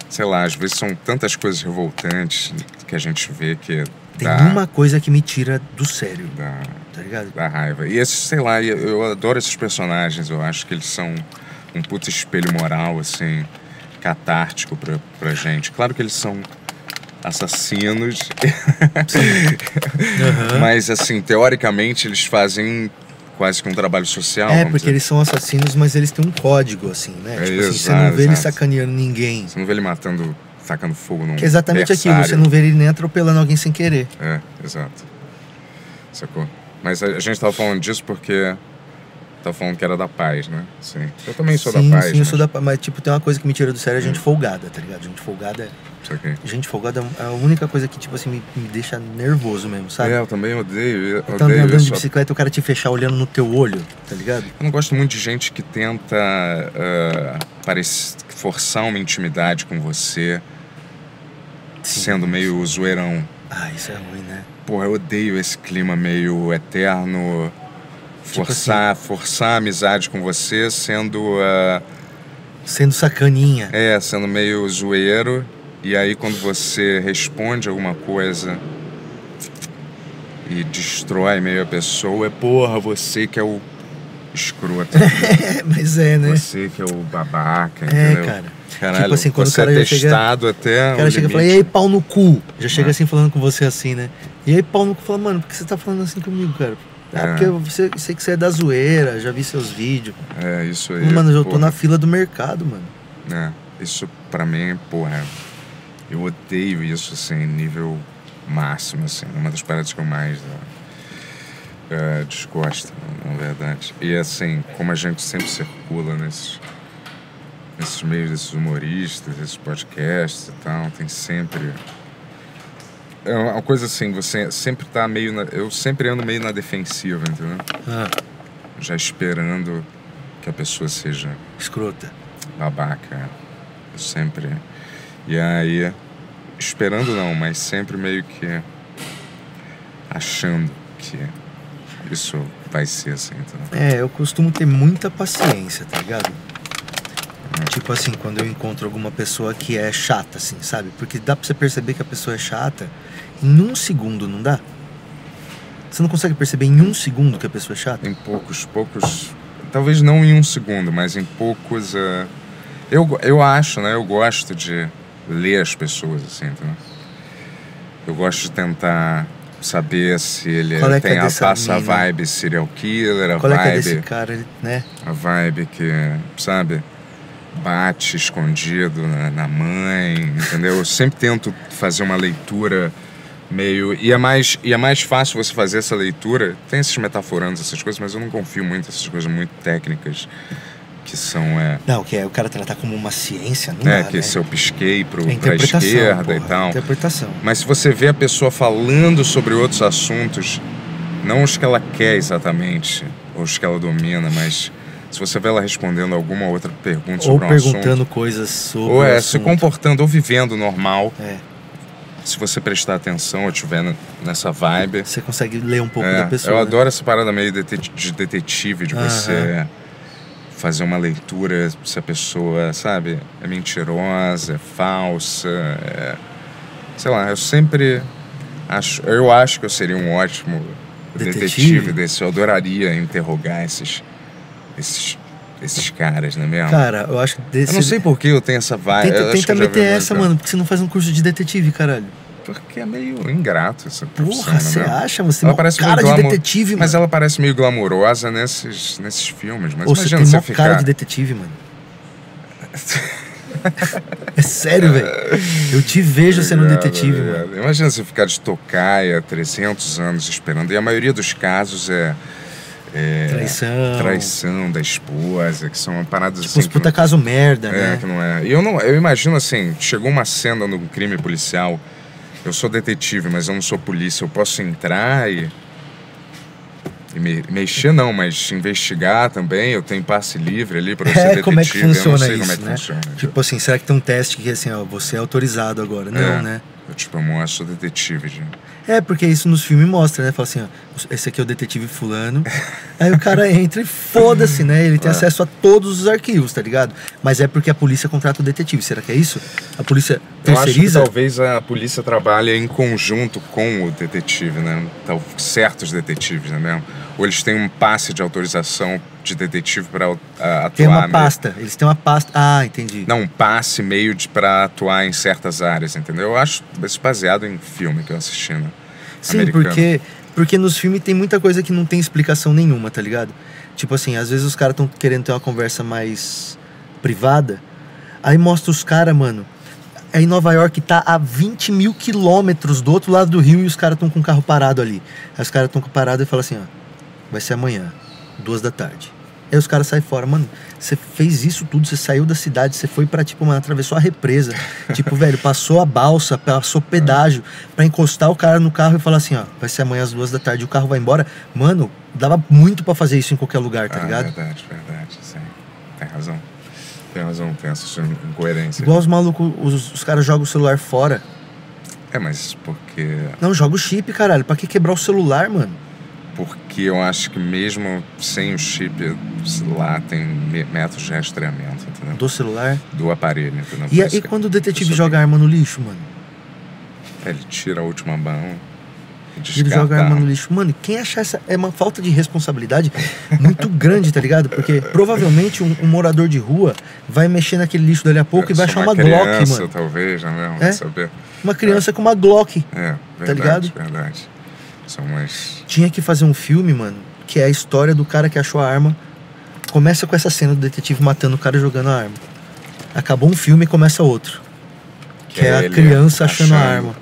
[SPEAKER 2] Sei lá, às vezes são tantas coisas revoltantes que a gente vê que
[SPEAKER 1] Tem
[SPEAKER 2] dá,
[SPEAKER 1] uma coisa que me tira do sério,
[SPEAKER 2] dá,
[SPEAKER 1] tá ligado?
[SPEAKER 2] dá raiva. E esses, sei lá, eu, adoro esses personagens, eu acho que eles são um puto espelho moral, assim, catártico pra, pra gente. Claro que eles são assassinos, [laughs]
[SPEAKER 1] Aham.
[SPEAKER 2] mas assim, teoricamente eles fazem quase que um trabalho social.
[SPEAKER 1] É, porque
[SPEAKER 2] dizer.
[SPEAKER 1] eles são assassinos, mas eles têm um código, assim, né?
[SPEAKER 2] É
[SPEAKER 1] tipo assim, você
[SPEAKER 2] exato,
[SPEAKER 1] não vê ele
[SPEAKER 2] exato.
[SPEAKER 1] sacaneando ninguém.
[SPEAKER 2] Você não vê ele matando, tacando fogo num
[SPEAKER 1] Que é exatamente aquilo, você não vê ele nem atropelando alguém sem querer.
[SPEAKER 2] É, exato. Sacou? Mas a, a gente tava falando disso porque tava falando que era da paz, né? Sim. Eu também sou
[SPEAKER 1] sim,
[SPEAKER 2] da paz.
[SPEAKER 1] Sim, eu
[SPEAKER 2] mas-
[SPEAKER 1] sou da paz. Mas, tipo, tem uma coisa que me tira do sério, é
[SPEAKER 2] Hum.
[SPEAKER 1] gente folgada, tá ligado? Gente folgada é... Gente folgada é a única coisa que, tipo assim, me, me deixa nervoso mesmo, sabe?
[SPEAKER 2] É, eu também odeio, eu
[SPEAKER 1] Tá
[SPEAKER 2] odeio
[SPEAKER 1] andando de bicicleta e o cara te fechar olhando no teu olho, tá ligado?
[SPEAKER 2] Eu não gosto muito de gente que tenta ah, parec- forçar uma intimidade com você,
[SPEAKER 1] Sim.
[SPEAKER 2] sendo meio zoeirão.
[SPEAKER 1] Ah, isso é ruim, né?
[SPEAKER 2] Porra, eu odeio esse clima meio eterno.
[SPEAKER 1] Tipo
[SPEAKER 2] Forçar, forçar a amizade com você sendo. ah,
[SPEAKER 1] Sendo sacaninha.
[SPEAKER 2] é, sendo meio zoeiro. E aí quando você responde alguma coisa e destrói meio a pessoa, é porra, você que é o escroto. [laughs]
[SPEAKER 1] Mas é, né?
[SPEAKER 2] Você que é o babaca,
[SPEAKER 1] É,
[SPEAKER 2] entendeu?
[SPEAKER 1] cara.
[SPEAKER 2] Caralho,
[SPEAKER 1] tipo assim, quando o
[SPEAKER 2] você
[SPEAKER 1] cara
[SPEAKER 2] é
[SPEAKER 1] já chega.
[SPEAKER 2] testado até
[SPEAKER 1] O cara chega e fala, e aí, pau no cu? Já chega
[SPEAKER 2] É.
[SPEAKER 1] assim falando com você assim, né? E aí, pau no cu fala, mano, por que você tá falando assim comigo, cara? Ah,
[SPEAKER 2] É.
[SPEAKER 1] porque eu sei, que você é da zoeira, já vi seus vídeos.
[SPEAKER 2] É, isso aí.
[SPEAKER 1] mano, eu tô na fila do mercado, mano.
[SPEAKER 2] É, isso pra mim, porra, eu odeio isso, assim, nível máximo, assim, uma das paradas que eu mais é, é, desgosto, na verdade. E assim, como a gente sempre circula nesses, nesses meios desses humoristas, desses podcasts e tal, tem sempre... É uma coisa assim, você sempre tá meio na, Eu sempre ando meio na defensiva, entendeu?
[SPEAKER 1] Ah,
[SPEAKER 2] Já esperando que a pessoa seja
[SPEAKER 1] escrota.
[SPEAKER 2] babaca. Eu sempre. E aí, esperando não, mas sempre meio que achando que isso vai ser assim, entendeu?
[SPEAKER 1] É, eu costumo ter muita paciência, tá ligado? Tipo assim, quando eu encontro alguma pessoa que é chata, assim, sabe? Porque dá pra você perceber que a pessoa é chata em um segundo, não dá? Você não consegue perceber em um segundo que a pessoa é chata?
[SPEAKER 2] Em poucos, poucos. Talvez não em um segundo, mas em poucos. eh, eu, eu acho, né? Eu gosto de ler as pessoas, assim, entendeu? Eu gosto de tentar saber se ele
[SPEAKER 1] é é
[SPEAKER 2] tem a
[SPEAKER 1] dessa
[SPEAKER 2] passa a
[SPEAKER 1] mina?
[SPEAKER 2] vibe serial killer, a
[SPEAKER 1] Qual é que é
[SPEAKER 2] vibe.
[SPEAKER 1] desse cara, né?
[SPEAKER 2] A vibe que, sabe, bate escondido na, na mãe, entendeu? Eu sempre tento fazer uma leitura meio. E é, mais, e é mais fácil você fazer essa leitura. Tem esses metaforandos, essas coisas, mas eu não confio muito nessas coisas muito técnicas que são. É,
[SPEAKER 1] Não, que é o cara tratar como uma ciência, não
[SPEAKER 2] né,
[SPEAKER 1] dá,
[SPEAKER 2] que
[SPEAKER 1] né?
[SPEAKER 2] se eu pisquei pro,
[SPEAKER 1] É
[SPEAKER 2] pra
[SPEAKER 1] interpretação,
[SPEAKER 2] esquerda e
[SPEAKER 1] porra,
[SPEAKER 2] tal.
[SPEAKER 1] Interpretação.
[SPEAKER 2] Mas se você vê a pessoa falando sobre outros assuntos, não os que ela quer exatamente, ou os que ela domina, mas se você vê ela respondendo alguma outra pergunta
[SPEAKER 1] Ou
[SPEAKER 2] sobre um
[SPEAKER 1] perguntando
[SPEAKER 2] assunto,
[SPEAKER 1] coisas sobre
[SPEAKER 2] ou é se comportando ou vivendo normal,
[SPEAKER 1] É,
[SPEAKER 2] se você prestar atenção ou estiver n- nessa vibe.
[SPEAKER 1] você consegue ler um pouco
[SPEAKER 2] É,
[SPEAKER 1] da pessoa.
[SPEAKER 2] eu
[SPEAKER 1] né?
[SPEAKER 2] adoro essa parada meio de detetive, de você fazer uma leitura se a pessoa, sabe, é mentirosa, é falsa, é... sei lá, eu sempre acho, eu acho que eu seria um ótimo detetive,
[SPEAKER 1] Detetive?
[SPEAKER 2] desse, eu adoraria interrogar esses esses esses caras, não é mesmo?
[SPEAKER 1] Cara, eu acho que desse...
[SPEAKER 2] eu não sei por que eu tenho essa vibe.
[SPEAKER 1] Tenta, tenta meter essa, mano, porque você não faz um curso de detetive, caralho.
[SPEAKER 2] Porque é meio ingrato essa profissão,
[SPEAKER 1] Porra,
[SPEAKER 2] é
[SPEAKER 1] você
[SPEAKER 2] mesmo?
[SPEAKER 1] acha? Você
[SPEAKER 2] Ela parece
[SPEAKER 1] cara
[SPEAKER 2] meio
[SPEAKER 1] de
[SPEAKER 2] glamour-
[SPEAKER 1] detetive,
[SPEAKER 2] Mas
[SPEAKER 1] mano.
[SPEAKER 2] ela parece meio glamourosa nesses, nesses filmes. Mas
[SPEAKER 1] você
[SPEAKER 2] imagina
[SPEAKER 1] tem
[SPEAKER 2] você ficar...
[SPEAKER 1] cara de detetive, mano. é sério, velho. Eu te vejo sendo
[SPEAKER 2] Obrigado,
[SPEAKER 1] detetive,
[SPEAKER 2] obrigado.
[SPEAKER 1] mano.
[SPEAKER 2] Imagina você ficar de tocaia 300 anos esperando. E a maioria dos casos é... é
[SPEAKER 1] Traição.
[SPEAKER 2] Traição da esposa, que são paradas
[SPEAKER 1] Tipo,
[SPEAKER 2] assim...
[SPEAKER 1] uns puta
[SPEAKER 2] não-
[SPEAKER 1] caso merda,
[SPEAKER 2] É,
[SPEAKER 1] né?
[SPEAKER 2] que não é. E eu, não, eu imagino assim, chegou uma cena no crime policial, eu sou detetive, mas eu não sou polícia, eu posso entrar e... e me, mexer não, mas investigar também, eu tenho passe livre ali para ser
[SPEAKER 1] É,
[SPEAKER 2] detetive,
[SPEAKER 1] como é que
[SPEAKER 2] eu não
[SPEAKER 1] funciona
[SPEAKER 2] sei
[SPEAKER 1] isso,
[SPEAKER 2] como é que
[SPEAKER 1] né?
[SPEAKER 2] funciona.
[SPEAKER 1] Tipo assim, será que tem um teste que assim, ó, você é autorizado agora? Não,
[SPEAKER 2] É.
[SPEAKER 1] né?
[SPEAKER 2] Eu, tipo, eu mostro detetive, gente.
[SPEAKER 1] É, porque isso nos filmes mostra, né? Fala assim, ó, esse aqui é o detetive fulano. [laughs] Aí o cara entra e foda-se, né? Ele tem
[SPEAKER 2] É.
[SPEAKER 1] acesso a todos os arquivos, tá ligado? Mas é porque a polícia contrata o detetive. Será que é isso? A polícia
[SPEAKER 2] Eu acho que
[SPEAKER 1] terceiriza?
[SPEAKER 2] talvez a polícia trabalhe em conjunto com o detetive, né? Certos detetives, né mesmo? Ou eles têm um passe de autorização de detetive para atuar.
[SPEAKER 1] Tem uma
[SPEAKER 2] meio-
[SPEAKER 1] pasta. Eles têm uma pasta. Ah, entendi.
[SPEAKER 2] Não, um passe meio de para atuar em certas áreas, entendeu? Eu acho isso baseado em filme que eu assisti, né?
[SPEAKER 1] Sim,
[SPEAKER 2] americano.
[SPEAKER 1] porque, porque nos filmes tem muita coisa que não tem explicação nenhuma, tá ligado? Tipo assim, às vezes os caras estão querendo ter uma conversa mais privada, aí mostra os caras, mano. É em Nova York tá a 20 mil quilômetros do outro lado do rio e os caras estão com o carro parado ali. Aí os caras estão com parado e falam assim, ó, vai ser amanhã, duas da tarde. Aí os caras saem fora, mano, você fez isso tudo, você saiu da cidade, você foi pra, tipo, mano, atravessou a represa. [laughs] tipo, velho, passou a balsa, passou pedágio pra encostar o cara no carro e falar assim, ó, vai ser amanhã às duas da tarde, o carro vai embora. Mano, dava muito pra fazer isso em qualquer lugar, tá
[SPEAKER 2] ah,
[SPEAKER 1] ligado?
[SPEAKER 2] verdade, verdade, sim. Tem razão. Tem razão, tem essa incoerência.
[SPEAKER 1] Igual os malucos, os, os caras jogam o celular fora.
[SPEAKER 2] É, mas porque.
[SPEAKER 1] Não, joga o chip, caralho. Pra que quebrar o celular, mano?
[SPEAKER 2] Porque eu acho que mesmo sem o chip lá tem métodos de rastreamento, entendeu?
[SPEAKER 1] Do celular.
[SPEAKER 2] Do aparelho, entendeu?
[SPEAKER 1] E, aí quando o detetive
[SPEAKER 2] eu
[SPEAKER 1] joga a arma no lixo, mano?
[SPEAKER 2] Ele tira a última mão. E
[SPEAKER 1] Ele joga a arma no lixo. Mano, quem achar essa. É uma falta de responsabilidade muito grande, tá ligado? Porque provavelmente um, um morador de rua vai mexer naquele lixo dali a pouco e vai achar uma, Glock,
[SPEAKER 2] criança,
[SPEAKER 1] mano.
[SPEAKER 2] talvez, não é?
[SPEAKER 1] É?
[SPEAKER 2] Saber.
[SPEAKER 1] Uma criança com uma Glock.
[SPEAKER 2] É, verdade,
[SPEAKER 1] Tá ligado?
[SPEAKER 2] verdade. São umas...
[SPEAKER 1] Tinha que fazer um filme, mano, que é a história do cara que achou a arma. Começa com essa cena do detetive matando o cara jogando a arma. Acabou um filme e começa outro. Que é a
[SPEAKER 2] ele
[SPEAKER 1] criança achando a arma.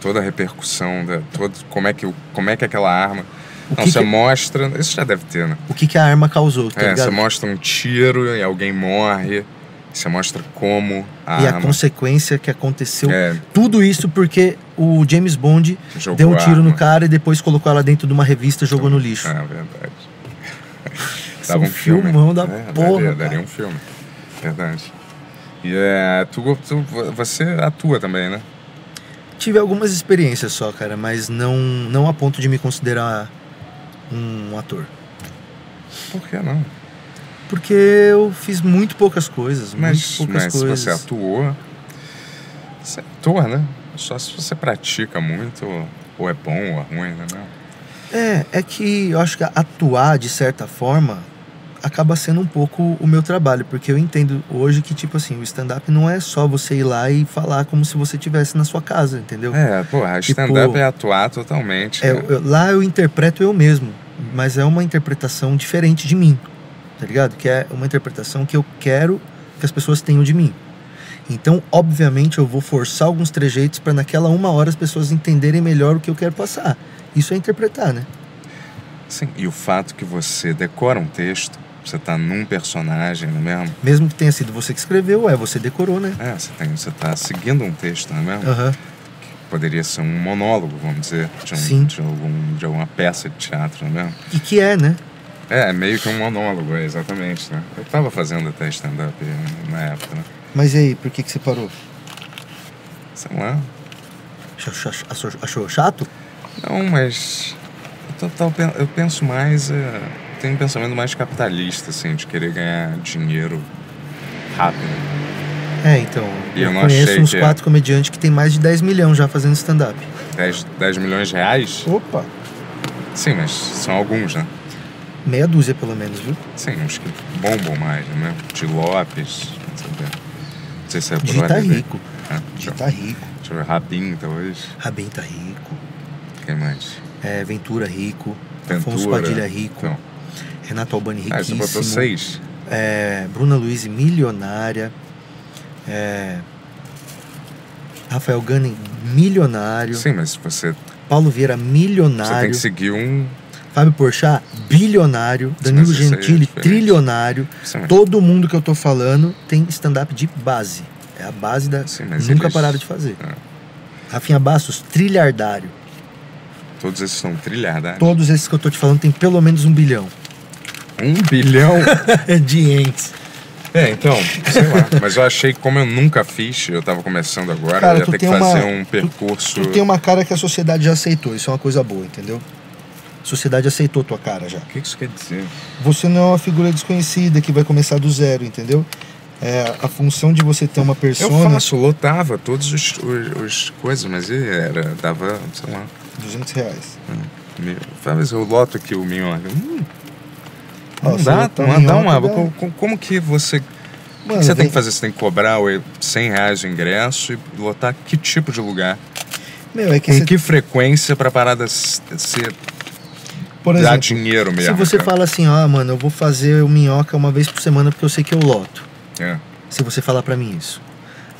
[SPEAKER 2] Toda a repercussão, da, todo, como, é que, como é que aquela arma...
[SPEAKER 1] O
[SPEAKER 2] Não,
[SPEAKER 1] que
[SPEAKER 2] você
[SPEAKER 1] que-
[SPEAKER 2] mostra... Isso já deve ter, né?
[SPEAKER 1] O que, que a arma causou, tá
[SPEAKER 2] é,
[SPEAKER 1] ligado?
[SPEAKER 2] você mostra um tiro e alguém morre. Você mostra como a
[SPEAKER 1] E a
[SPEAKER 2] arma...
[SPEAKER 1] consequência que aconteceu.
[SPEAKER 2] É,
[SPEAKER 1] Tudo isso porque o James Bond
[SPEAKER 2] jogou
[SPEAKER 1] deu um
[SPEAKER 2] a
[SPEAKER 1] tiro no cara e depois colocou ela dentro de uma revista e jogou no lixo. [laughs]
[SPEAKER 2] É, verdade. Dava
[SPEAKER 1] um
[SPEAKER 2] um filme.
[SPEAKER 1] filmão da
[SPEAKER 2] É,
[SPEAKER 1] porra,
[SPEAKER 2] Daria, daria um filme. Verdade. E é, tu, tu- você atua também, né?
[SPEAKER 1] Tive algumas experiências só, cara, mas não, não a ponto de me considerar um ator.
[SPEAKER 2] Por que não?
[SPEAKER 1] Porque eu fiz muito poucas coisas,
[SPEAKER 2] Mas,
[SPEAKER 1] muito poucas
[SPEAKER 2] mas se
[SPEAKER 1] coisas.
[SPEAKER 2] você atuou, você ator, né? Só se você pratica muito, ou é bom ou é ruim, né? Não.
[SPEAKER 1] É, é que eu acho que atuar, de certa forma, acaba sendo um pouco o meu trabalho, porque eu entendo hoje que, tipo assim, o stand-up não é só você ir lá e falar como se você estivesse na sua casa, entendeu?
[SPEAKER 2] É, porra,
[SPEAKER 1] Tipo,
[SPEAKER 2] stand-up é atuar totalmente.
[SPEAKER 1] É,
[SPEAKER 2] né?
[SPEAKER 1] eu- lá eu interpreto eu mesmo, mas é uma interpretação diferente de mim, tá ligado? Que é uma interpretação que eu quero que as pessoas tenham de mim. Então, obviamente, eu vou forçar alguns trejeitos para naquela uma hora as pessoas entenderem melhor o que eu quero passar. Isso é interpretar, né?
[SPEAKER 2] Sim, e o fato que você decora um texto, você tá num personagem, não é mesmo?
[SPEAKER 1] Mesmo que tenha sido você que escreveu, é, você decorou, né?
[SPEAKER 2] É, você, tem, você tá seguindo um texto, não é mesmo?
[SPEAKER 1] Aham.
[SPEAKER 2] Poderia ser um monólogo, vamos dizer, de, um,
[SPEAKER 1] Sim.
[SPEAKER 2] de, algum, de alguma peça de teatro, não é mesmo?
[SPEAKER 1] E que é, né?
[SPEAKER 2] É, meio que um monólogo, é, exatamente, né? Eu tava fazendo até stand-up na época, né?
[SPEAKER 1] Mas e aí, por que, que você parou?
[SPEAKER 2] Sei lá.
[SPEAKER 1] Achou, achou- achou chato?
[SPEAKER 2] Não, mas. Eu, tô- tô- eu penso mais. É, tenho um pensamento mais capitalista, assim, de querer ganhar dinheiro rápido.
[SPEAKER 1] É, então.
[SPEAKER 2] E eu
[SPEAKER 1] eu conheço uns
[SPEAKER 2] que é.
[SPEAKER 1] quatro comediantes que tem mais de 10 milhões já fazendo stand-up.
[SPEAKER 2] 10, 10 milhões de reais?
[SPEAKER 1] Opa!
[SPEAKER 2] Sim, mas são alguns, né?
[SPEAKER 1] Meia dúzia, pelo menos, viu?
[SPEAKER 2] Sim, uns que bombam mais, né? De Lopes, não sei. Não sei se é brother
[SPEAKER 1] tá
[SPEAKER 2] dele.
[SPEAKER 1] rico.
[SPEAKER 2] Deixa, eu-
[SPEAKER 1] tá rico.
[SPEAKER 2] deixa eu ver, Rabin, talvez.
[SPEAKER 1] Rabin tá rico.
[SPEAKER 2] Quem mais?
[SPEAKER 1] É, Ventura rico. Afonso
[SPEAKER 2] Ventura.
[SPEAKER 1] Padilha rico.
[SPEAKER 2] Então.
[SPEAKER 1] Renato Albani
[SPEAKER 2] Ah, você
[SPEAKER 1] riquíssimo.
[SPEAKER 2] botou seis.
[SPEAKER 1] É, Bruna Luiz milionária. É, Rafael Gunning milionário.
[SPEAKER 2] Sim, mas você,
[SPEAKER 1] Paulo Vieira
[SPEAKER 2] você tem
[SPEAKER 1] milionário.
[SPEAKER 2] que seguir um.
[SPEAKER 1] Fábio Porchat bilionário. Danilo
[SPEAKER 2] mas é
[SPEAKER 1] Gentili
[SPEAKER 2] diferente.
[SPEAKER 1] trilionário.
[SPEAKER 2] Sim,
[SPEAKER 1] Todo mundo que eu tô falando tem stand-up de base. É a base da.
[SPEAKER 2] Sim,
[SPEAKER 1] Nunca
[SPEAKER 2] eles-
[SPEAKER 1] pararam de fazer.
[SPEAKER 2] É.
[SPEAKER 1] Rafinha Bastos, trilhardário.
[SPEAKER 2] Todos esses são trilhardados.
[SPEAKER 1] Todos esses que eu tô te falando tem pelo menos um bilhão
[SPEAKER 2] Um bilhão? [laughs]
[SPEAKER 1] de entes.
[SPEAKER 2] é, então, sei lá. Mas eu achei que como eu nunca fiz, eu tava começando agora,
[SPEAKER 1] Cara,
[SPEAKER 2] eu ia
[SPEAKER 1] tu
[SPEAKER 2] ter que
[SPEAKER 1] tem uma-
[SPEAKER 2] fazer um
[SPEAKER 1] tu-
[SPEAKER 2] percurso.
[SPEAKER 1] Tu tem uma cara que a sociedade já aceitou, isso é uma coisa boa, entendeu? A sociedade aceitou tua cara já.
[SPEAKER 2] O que isso quer dizer?
[SPEAKER 1] Você não é uma figura desconhecida que vai começar do zero, entendeu? É, a função de você ter uma
[SPEAKER 2] Eu
[SPEAKER 1] persona.
[SPEAKER 2] faço, lotava todos os, os, os coisas, mas era, dava, sei lá.
[SPEAKER 1] 200 reais.
[SPEAKER 2] Mil. Talvez eu loto aqui o minhoca. Hum,
[SPEAKER 1] Ó,
[SPEAKER 2] não
[SPEAKER 1] você
[SPEAKER 2] dá, não uma.
[SPEAKER 1] dá-
[SPEAKER 2] Como, que você. O
[SPEAKER 1] Mano,
[SPEAKER 2] que você tem
[SPEAKER 1] vem-
[SPEAKER 2] que fazer? Você tem que cobrar o 100 reais o ingresso e lotar que tipo de lugar?
[SPEAKER 1] Meu, é que
[SPEAKER 2] Com
[SPEAKER 1] você,
[SPEAKER 2] que frequência pra parada s- ser
[SPEAKER 1] por
[SPEAKER 2] dar
[SPEAKER 1] exemplo,
[SPEAKER 2] dinheiro
[SPEAKER 1] se
[SPEAKER 2] mesmo?
[SPEAKER 1] você
[SPEAKER 2] cara?
[SPEAKER 1] fala assim, ah, mano, eu vou fazer o minhoca uma vez por semana porque eu sei que eu loto.
[SPEAKER 2] É.
[SPEAKER 1] Se você falar pra mim isso.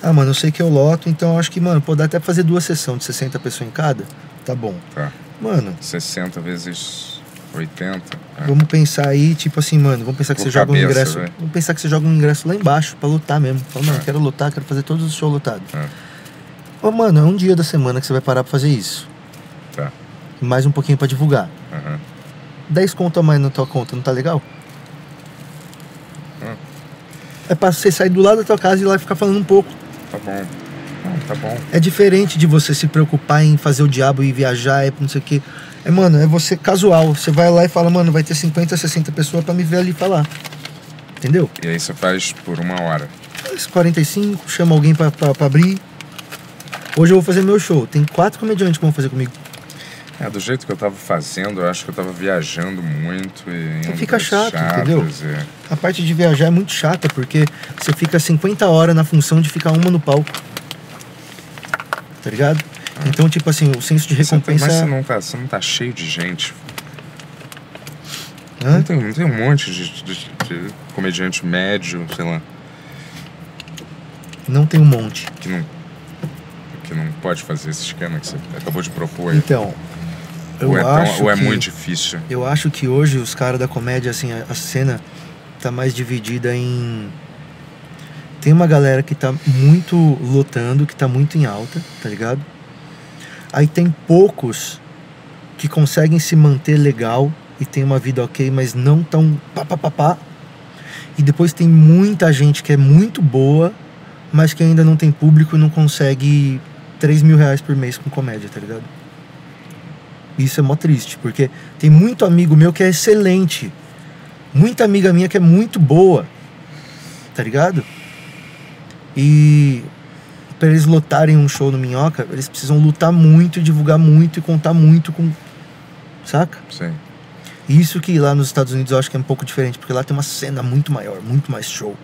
[SPEAKER 1] Ah, mano, eu sei que eu loto, então eu acho que, mano, pô, dá até pra fazer duas sessões de 60 pessoas em cada. Tá bom.
[SPEAKER 2] Tá.
[SPEAKER 1] Mano,
[SPEAKER 2] 60 vezes 80. é.
[SPEAKER 1] Vamos pensar aí, tipo assim, mano, vamos pensar que
[SPEAKER 2] Por
[SPEAKER 1] você joga um
[SPEAKER 2] cabeça,
[SPEAKER 1] ingresso.
[SPEAKER 2] velho.
[SPEAKER 1] Vamos pensar que você joga um ingresso lá embaixo pra lutar mesmo. Fala, mano,
[SPEAKER 2] É.
[SPEAKER 1] quero lutar, quero fazer todos os shows lotados.
[SPEAKER 2] É.
[SPEAKER 1] Ô, mano, é um dia da semana que você vai parar pra fazer isso.
[SPEAKER 2] Tá.
[SPEAKER 1] Mais um pouquinho pra divulgar.
[SPEAKER 2] Aham.
[SPEAKER 1] 10 conto a mais na tua conta, não tá legal?
[SPEAKER 2] Hum.
[SPEAKER 1] É pra você sair do lado da tua casa e ir lá ficar falando um pouco.
[SPEAKER 2] Tá bom. Não, tá bom.
[SPEAKER 1] É diferente de você se preocupar em fazer o diabo e viajar, é não sei o quê. É, mano, é você casual. Você vai lá e fala, mano, vai ter 50, 60 pessoas pra me ver ali falar. Entendeu?
[SPEAKER 2] E aí você faz por uma hora.
[SPEAKER 1] Faz 45, chama alguém pra, pra, pra abrir. Hoje eu vou fazer meu show. Tem quatro comediantes que vão fazer comigo.
[SPEAKER 2] É, do jeito que eu tava fazendo, eu acho que eu tava viajando muito e.
[SPEAKER 1] Fica chato, entendeu?
[SPEAKER 2] e-
[SPEAKER 1] A parte de viajar é muito chata, porque você fica 50 horas na função de ficar uma no palco. Tá ligado? Então, tipo assim, o senso de
[SPEAKER 2] Você tá-
[SPEAKER 1] recompensa.
[SPEAKER 2] Mas você não, tá, você não tá cheio de gente.
[SPEAKER 1] Hã?
[SPEAKER 2] Não tem, não tem um monte de, de- de comediante médio, sei lá,
[SPEAKER 1] Não tem um monte.
[SPEAKER 2] que não, que não pode fazer esse esquema que você acabou de propor. aí.
[SPEAKER 1] Então, eu
[SPEAKER 2] ou é, tão-
[SPEAKER 1] acho
[SPEAKER 2] ou é
[SPEAKER 1] que,
[SPEAKER 2] muito difícil.
[SPEAKER 1] Eu acho que hoje os caras da comédia, assim, a, a cena tá mais dividida em. Tem uma galera que tá muito lotando, que tá muito em alta, tá ligado? Aí tem poucos que conseguem se manter legal e tem uma vida ok, mas não tão pá, pá, pá, pá. E depois tem muita gente que é muito boa, mas que ainda não tem público e não consegue 3 mil reais por mês com comédia, tá ligado? Isso é mó triste, porque tem muito amigo meu que é excelente. Muita amiga minha que é muito boa. Tá ligado? E para eles lotarem um show no Minhoca, eles precisam lutar muito, divulgar muito e contar muito com. Saca?
[SPEAKER 2] Sim.
[SPEAKER 1] Isso que lá nos Estados Unidos eu acho que é um pouco diferente, porque lá tem uma cena muito maior, muito mais show.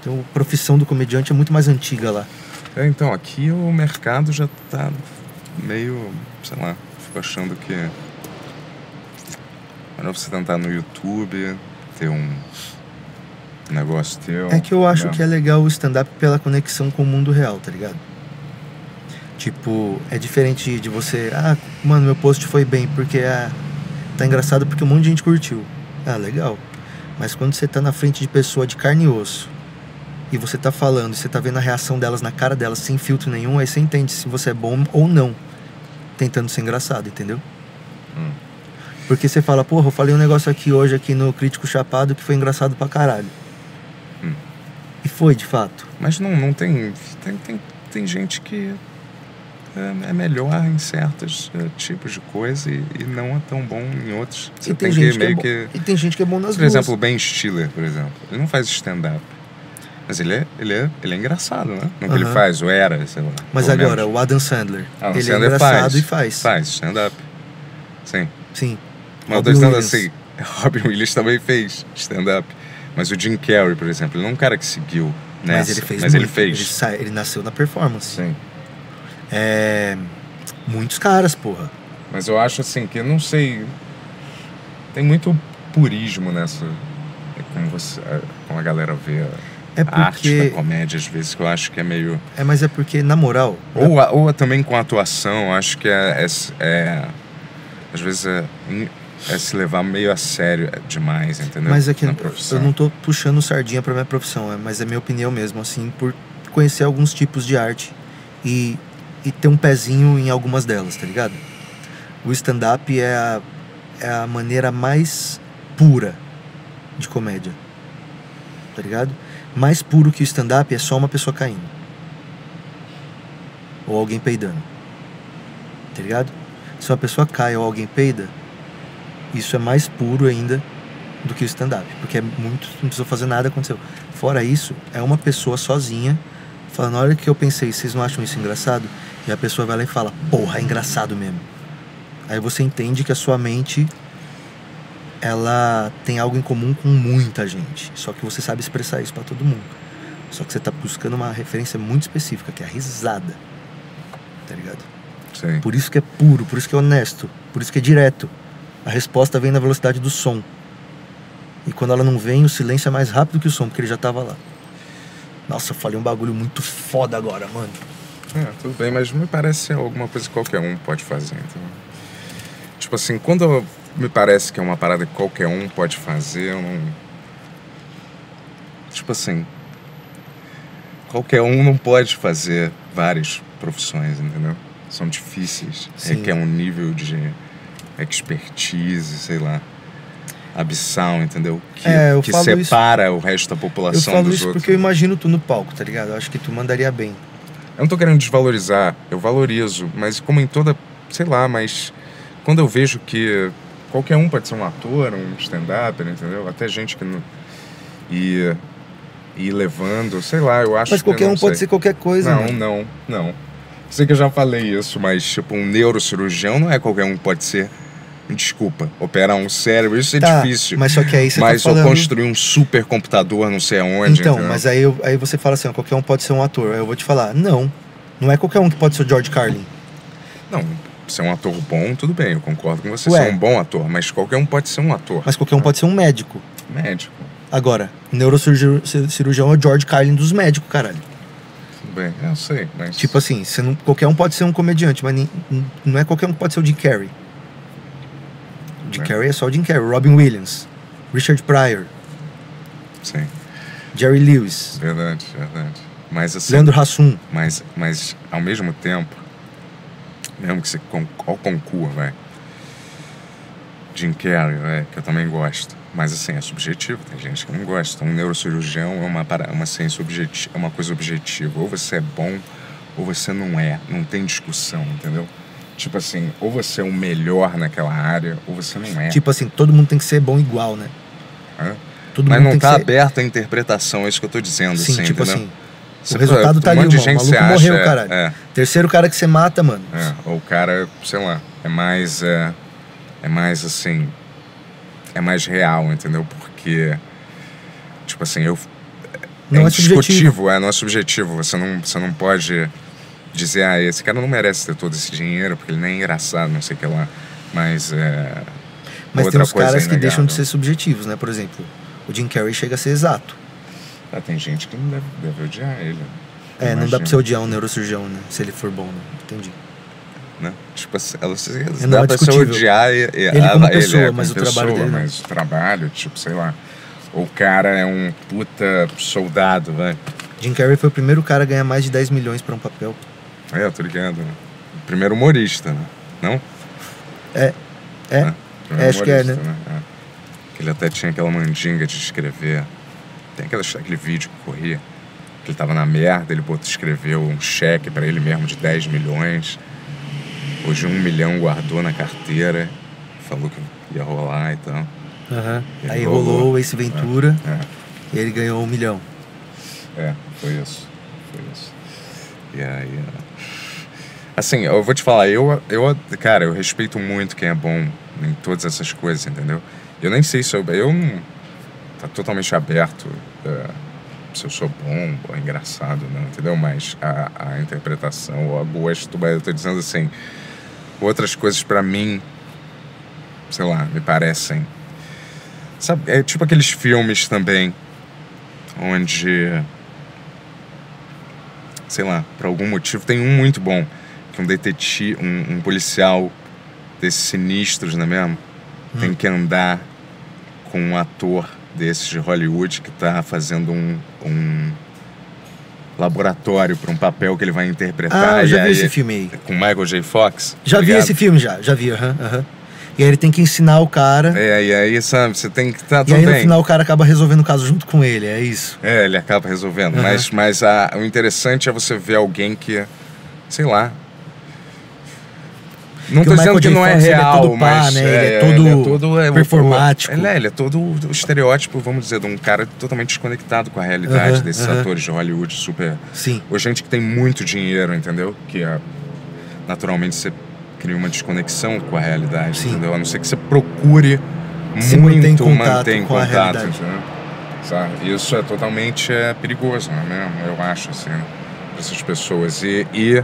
[SPEAKER 1] Então a profissão do comediante é muito mais antiga lá.
[SPEAKER 2] É, então, aqui o mercado já tá meio, sei lá, fico achando que. Melhor você tentar no YouTube, ter um negócio teu.
[SPEAKER 1] É que eu acho
[SPEAKER 2] né?
[SPEAKER 1] que é legal o stand-up pela conexão com o mundo real, tá ligado? Tipo, é diferente de você, ah, mano, meu post foi bem porque ah, tá engraçado porque um monte de gente curtiu. Ah, legal. Mas quando você tá na frente de pessoa de carne e osso e você tá falando, e você tá vendo a reação delas na cara delas sem filtro nenhum, aí você entende se você é bom ou não, tentando ser engraçado, entendeu?
[SPEAKER 2] Hum.
[SPEAKER 1] Porque você fala, porra, eu falei um negócio aqui hoje aqui no Crítico Chapado que foi engraçado pra caralho.
[SPEAKER 2] Hum.
[SPEAKER 1] E foi, de fato.
[SPEAKER 2] Mas não, não tem, tem, tem. Tem gente que é, é melhor em certos é, tipos de coisa e, e não é tão bom em outros. Você
[SPEAKER 1] e tem,
[SPEAKER 2] tem,
[SPEAKER 1] gente
[SPEAKER 2] que
[SPEAKER 1] que é
[SPEAKER 2] meio
[SPEAKER 1] bom,
[SPEAKER 2] que.
[SPEAKER 1] E tem gente que é bom nas
[SPEAKER 2] Por
[SPEAKER 1] duas.
[SPEAKER 2] exemplo, o Ben Stiller, por exemplo. Ele não faz stand-up. Mas ele é, ele, é, ele é engraçado, né? No que ele faz, ou era, sei lá.
[SPEAKER 1] Mas agora,
[SPEAKER 2] menos.
[SPEAKER 1] o Adam Sandler,
[SPEAKER 2] Ah, o
[SPEAKER 1] ele
[SPEAKER 2] Sandler
[SPEAKER 1] é engraçado
[SPEAKER 2] faz,
[SPEAKER 1] e faz.
[SPEAKER 2] Faz stand-up. Sim.
[SPEAKER 1] Sim.
[SPEAKER 2] Mas eu
[SPEAKER 1] Robin
[SPEAKER 2] tô dizendo
[SPEAKER 1] Williams.
[SPEAKER 2] assim, [laughs] Robin Williams também fez stand-up. Mas o Jim Carrey, por exemplo, ele não é um cara que seguiu nessa.
[SPEAKER 1] Mas ele fez
[SPEAKER 2] Mas ele
[SPEAKER 1] muito.
[SPEAKER 2] fez.
[SPEAKER 1] Ele, ele nasceu na performance.
[SPEAKER 2] Sim.
[SPEAKER 1] É... Muitos caras, porra.
[SPEAKER 2] Mas eu acho assim que eu não sei. Tem muito purismo nessa. é Como, você, é, como a galera vê
[SPEAKER 1] É
[SPEAKER 2] a arte da
[SPEAKER 1] porque...
[SPEAKER 2] comédia, às vezes, que eu acho que é meio.
[SPEAKER 1] É, mas é porque, na moral...
[SPEAKER 2] Ou, a- ou também com a atuação, acho que é, é, é- Às vezes é, é se levar meio a sério demais, entendeu?
[SPEAKER 1] Mas é que eu não tô puxando sardinha pra minha profissão, é- mas é minha opinião mesmo, assim, por conhecer alguns tipos de arte e, e ter um pezinho em algumas delas, tá ligado? O stand-up é a, é a maneira mais pura de comédia, tá ligado? Mais puro que o stand-up é só uma pessoa caindo. Ou alguém peidando. Tá ligado? Se uma pessoa cai ou alguém peida, isso é mais puro ainda do que o stand-up. Porque é muito. Não precisou fazer nada, aconteceu. Fora isso, é uma pessoa sozinha falando, hora que eu pensei, vocês não acham isso engraçado? E a pessoa vai lá e fala, porra, é engraçado mesmo. Aí você entende que a sua mente ela tem algo em comum com muita gente. Só que você sabe expressar isso pra todo mundo. Só que você tá buscando uma referência muito específica, que é a risada. Tá ligado?
[SPEAKER 2] Sim.
[SPEAKER 1] Por isso que é puro, por isso que é honesto, por isso que é direto. A resposta vem na velocidade do som. E quando ela não vem, o silêncio é mais rápido que o som, porque ele já tava lá. Nossa, eu falei um bagulho muito foda agora, mano.
[SPEAKER 2] É, tudo bem, mas me parece alguma coisa que qualquer um pode fazer. Então, tipo assim, quando me parece que é uma parada que qualquer um pode fazer, eu não. Tipo assim. Qualquer um não pode fazer várias profissões, entendeu? São difíceis.
[SPEAKER 1] Sim.
[SPEAKER 2] Requer um nível de expertise, sei lá. Abissal, entendeu? Que,
[SPEAKER 1] É, eu
[SPEAKER 2] que
[SPEAKER 1] falo isso-
[SPEAKER 2] separa o resto da
[SPEAKER 1] Eu
[SPEAKER 2] população
[SPEAKER 1] falo
[SPEAKER 2] dos
[SPEAKER 1] isso
[SPEAKER 2] outros.
[SPEAKER 1] porque eu imagino tu no palco, tá ligado? Eu acho que tu mandaria bem.
[SPEAKER 2] Eu não tô querendo desvalorizar, eu valorizo, mas como em toda, sei lá, mas quando eu vejo que qualquer um pode ser um ator, um stand-up, entendeu? Até gente que não. E, e levando, sei lá, eu acho
[SPEAKER 1] Mas
[SPEAKER 2] que.
[SPEAKER 1] qualquer um pode
[SPEAKER 2] sei.
[SPEAKER 1] ser qualquer coisa,
[SPEAKER 2] Não,
[SPEAKER 1] mano.
[SPEAKER 2] não, não. Sei que eu já falei isso, mas tipo, um neurocirurgião não é qualquer um que pode ser. Desculpa, operar um cérebro, isso é
[SPEAKER 1] Tá,
[SPEAKER 2] difícil.
[SPEAKER 1] Mas só que aí você
[SPEAKER 2] Mas
[SPEAKER 1] tá falando...
[SPEAKER 2] construir um supercomputador, não sei aonde.
[SPEAKER 1] Então,
[SPEAKER 2] entendeu?
[SPEAKER 1] mas aí, eu- aí você fala assim, ó, qualquer um pode ser um ator. Aí eu vou te falar, não. Não é qualquer um que pode ser o George Carlin.
[SPEAKER 2] Não, você é um ator bom, tudo bem, eu concordo com você.
[SPEAKER 1] Ué.
[SPEAKER 2] Você é um bom ator, mas qualquer um pode ser um ator.
[SPEAKER 1] Mas qualquer um pode ser um médico.
[SPEAKER 2] Médico,
[SPEAKER 1] Agora, neurocirurgião é o George Carlin dos médicos, caralho.
[SPEAKER 2] tudo bem, eu sei, mas.
[SPEAKER 1] Tipo assim, você não, qualquer um pode ser um comediante, mas nem- não é qualquer um que pode ser o Jim Carrey. O Jim
[SPEAKER 2] É.
[SPEAKER 1] Carrey é só o Jim Carrey. Robin Williams, Richard Pryor,
[SPEAKER 2] Sim,
[SPEAKER 1] Jerry Lewis,
[SPEAKER 2] verdade, verdade. Mas assim.
[SPEAKER 1] Leandro Hassum.
[SPEAKER 2] Mas, mas ao mesmo tempo, mesmo que você con ao concurso, vai. Jim Carrey, vai, que eu também gosto. Mas assim, é subjetivo, tem gente que não gosta. Um neurocirurgião é uma, para- uma ciência objetiva, é uma coisa objetiva. Ou você é bom, ou você não é. Não tem discussão, entendeu? Tipo assim, ou você é o melhor naquela área, ou você não é.
[SPEAKER 1] Tipo assim, todo mundo tem que ser bom igual, né? Todo
[SPEAKER 2] Mas
[SPEAKER 1] mundo
[SPEAKER 2] não
[SPEAKER 1] tem
[SPEAKER 2] tá
[SPEAKER 1] que ser...
[SPEAKER 2] aberto à interpretação, é isso que eu tô dizendo,
[SPEAKER 1] Sim,
[SPEAKER 2] assim,
[SPEAKER 1] tipo
[SPEAKER 2] entendeu?
[SPEAKER 1] assim,
[SPEAKER 2] Você-
[SPEAKER 1] o resultado tá
[SPEAKER 2] um
[SPEAKER 1] ali,
[SPEAKER 2] monte de
[SPEAKER 1] o
[SPEAKER 2] gente
[SPEAKER 1] maluco
[SPEAKER 2] você acha,
[SPEAKER 1] morreu,
[SPEAKER 2] é-
[SPEAKER 1] caralho.
[SPEAKER 2] é.
[SPEAKER 1] terceiro cara que você mata, mano.
[SPEAKER 2] É, ou o cara, sei lá, é mais. É, é mais assim. É mais real, entendeu? Porque. Tipo assim, eu.
[SPEAKER 1] Não
[SPEAKER 2] é
[SPEAKER 1] é subjetivo.
[SPEAKER 2] indiscutível, é, não é subjetivo. Você não, você não pode dizer, ah, esse cara não merece ter todo esse dinheiro, porque ele nem é engraçado, não sei o que lá. Mas é.
[SPEAKER 1] Mas
[SPEAKER 2] outra
[SPEAKER 1] tem uns
[SPEAKER 2] coisa
[SPEAKER 1] caras que deixam de ser subjetivos, né? Por exemplo, o Jim Carrey chega a ser exato.
[SPEAKER 2] Ah, tem gente que não deve, deve odiar ele.
[SPEAKER 1] É, não dá pra você odiar um neurocirurgião, né? Se ele for bom, né? Entendi.
[SPEAKER 2] Né? Tipo assim, ela, se-
[SPEAKER 1] não
[SPEAKER 2] dá
[SPEAKER 1] é
[SPEAKER 2] pra você odiar e- e-
[SPEAKER 1] Ele como
[SPEAKER 2] ela-
[SPEAKER 1] pessoa,
[SPEAKER 2] é,
[SPEAKER 1] mas
[SPEAKER 2] como
[SPEAKER 1] o trabalho dele não.
[SPEAKER 2] Mas o trabalho, tipo, sei lá. Ou o cara é um puta soldado, vai.
[SPEAKER 1] Jim Carrey foi o primeiro cara a ganhar mais de 10 milhões pra um papel.
[SPEAKER 2] É, eu tô ligado. né? Primeiro humorista, né? Não?
[SPEAKER 1] É. É.
[SPEAKER 2] Né?
[SPEAKER 1] É, acho que é,
[SPEAKER 2] humorista, É. Que ele até tinha aquela mandinga de escrever. Tem aquele vídeo que corria. Que ele tava na merda, ele botou, escreveu um cheque pra ele mesmo de 10 milhões. Hoje um milhão guardou na carteira. Falou que ia rolar e tal.
[SPEAKER 1] Aham.
[SPEAKER 2] Ele
[SPEAKER 1] Aí
[SPEAKER 2] rolou.
[SPEAKER 1] rolou o Ace Ventura
[SPEAKER 2] É.
[SPEAKER 1] e ele ganhou um milhão.
[SPEAKER 2] É, foi isso. Foi isso. E aí. é. Assim, eu vou te falar, eu, eu, cara, eu respeito muito quem é bom em todas essas coisas, entendeu? Eu nem sei se eu. Eu não. Tá totalmente aberto é, se eu sou bom ou engraçado, não, entendeu? Mas a, a interpretação, ou a gosto, mas eu tô dizendo assim. Outras coisas pra mim, sei lá, me parecem. Sabe, é tipo aqueles filmes também, onde sei lá, por algum motivo. Tem um muito bom, que um detetive, um, um policial desses sinistros, não é mesmo? Tem que andar com um ator desses de Hollywood que tá fazendo um, um laboratório para um papel que ele vai interpretar.
[SPEAKER 1] Ah,
[SPEAKER 2] e
[SPEAKER 1] já vi esse filme aí.
[SPEAKER 2] Com Michael J. Fox.
[SPEAKER 1] Já
[SPEAKER 2] tá
[SPEAKER 1] vi esse filme já, já vi, aham, aham. E aí ele tem que ensinar o cara.
[SPEAKER 2] É, e aí, sabe, você tem que. Tá
[SPEAKER 1] e
[SPEAKER 2] tudo
[SPEAKER 1] aí no final o cara acaba resolvendo o caso junto com ele, é isso.
[SPEAKER 2] É, ele acaba resolvendo.
[SPEAKER 1] Aham.
[SPEAKER 2] Mas, mas a- o interessante é você ver alguém que, sei lá. Não tô dizendo que
[SPEAKER 1] J.
[SPEAKER 2] não é
[SPEAKER 1] Fox, é
[SPEAKER 2] real,
[SPEAKER 1] todo pá,
[SPEAKER 2] mas
[SPEAKER 1] né? Ele é
[SPEAKER 2] é,
[SPEAKER 1] todo
[SPEAKER 2] ele é todo é, o-
[SPEAKER 1] performático.
[SPEAKER 2] Ele é, ele é todo o estereótipo, vamos dizer, de um cara totalmente desconectado com a realidade
[SPEAKER 1] Aham,
[SPEAKER 2] desses
[SPEAKER 1] aham.
[SPEAKER 2] atores de Hollywood super.
[SPEAKER 1] Sim.
[SPEAKER 2] Ou gente que tem muito dinheiro, entendeu? Que é, naturalmente você cria uma desconexão com a realidade,
[SPEAKER 1] Sim.
[SPEAKER 2] entendeu? A não ser que você procure
[SPEAKER 1] Se
[SPEAKER 2] muito
[SPEAKER 1] mantém em contato
[SPEAKER 2] manter em contato? Sabe? Isso é totalmente é, perigoso, não é mesmo? Eu acho, assim, pra essas pessoas. E, e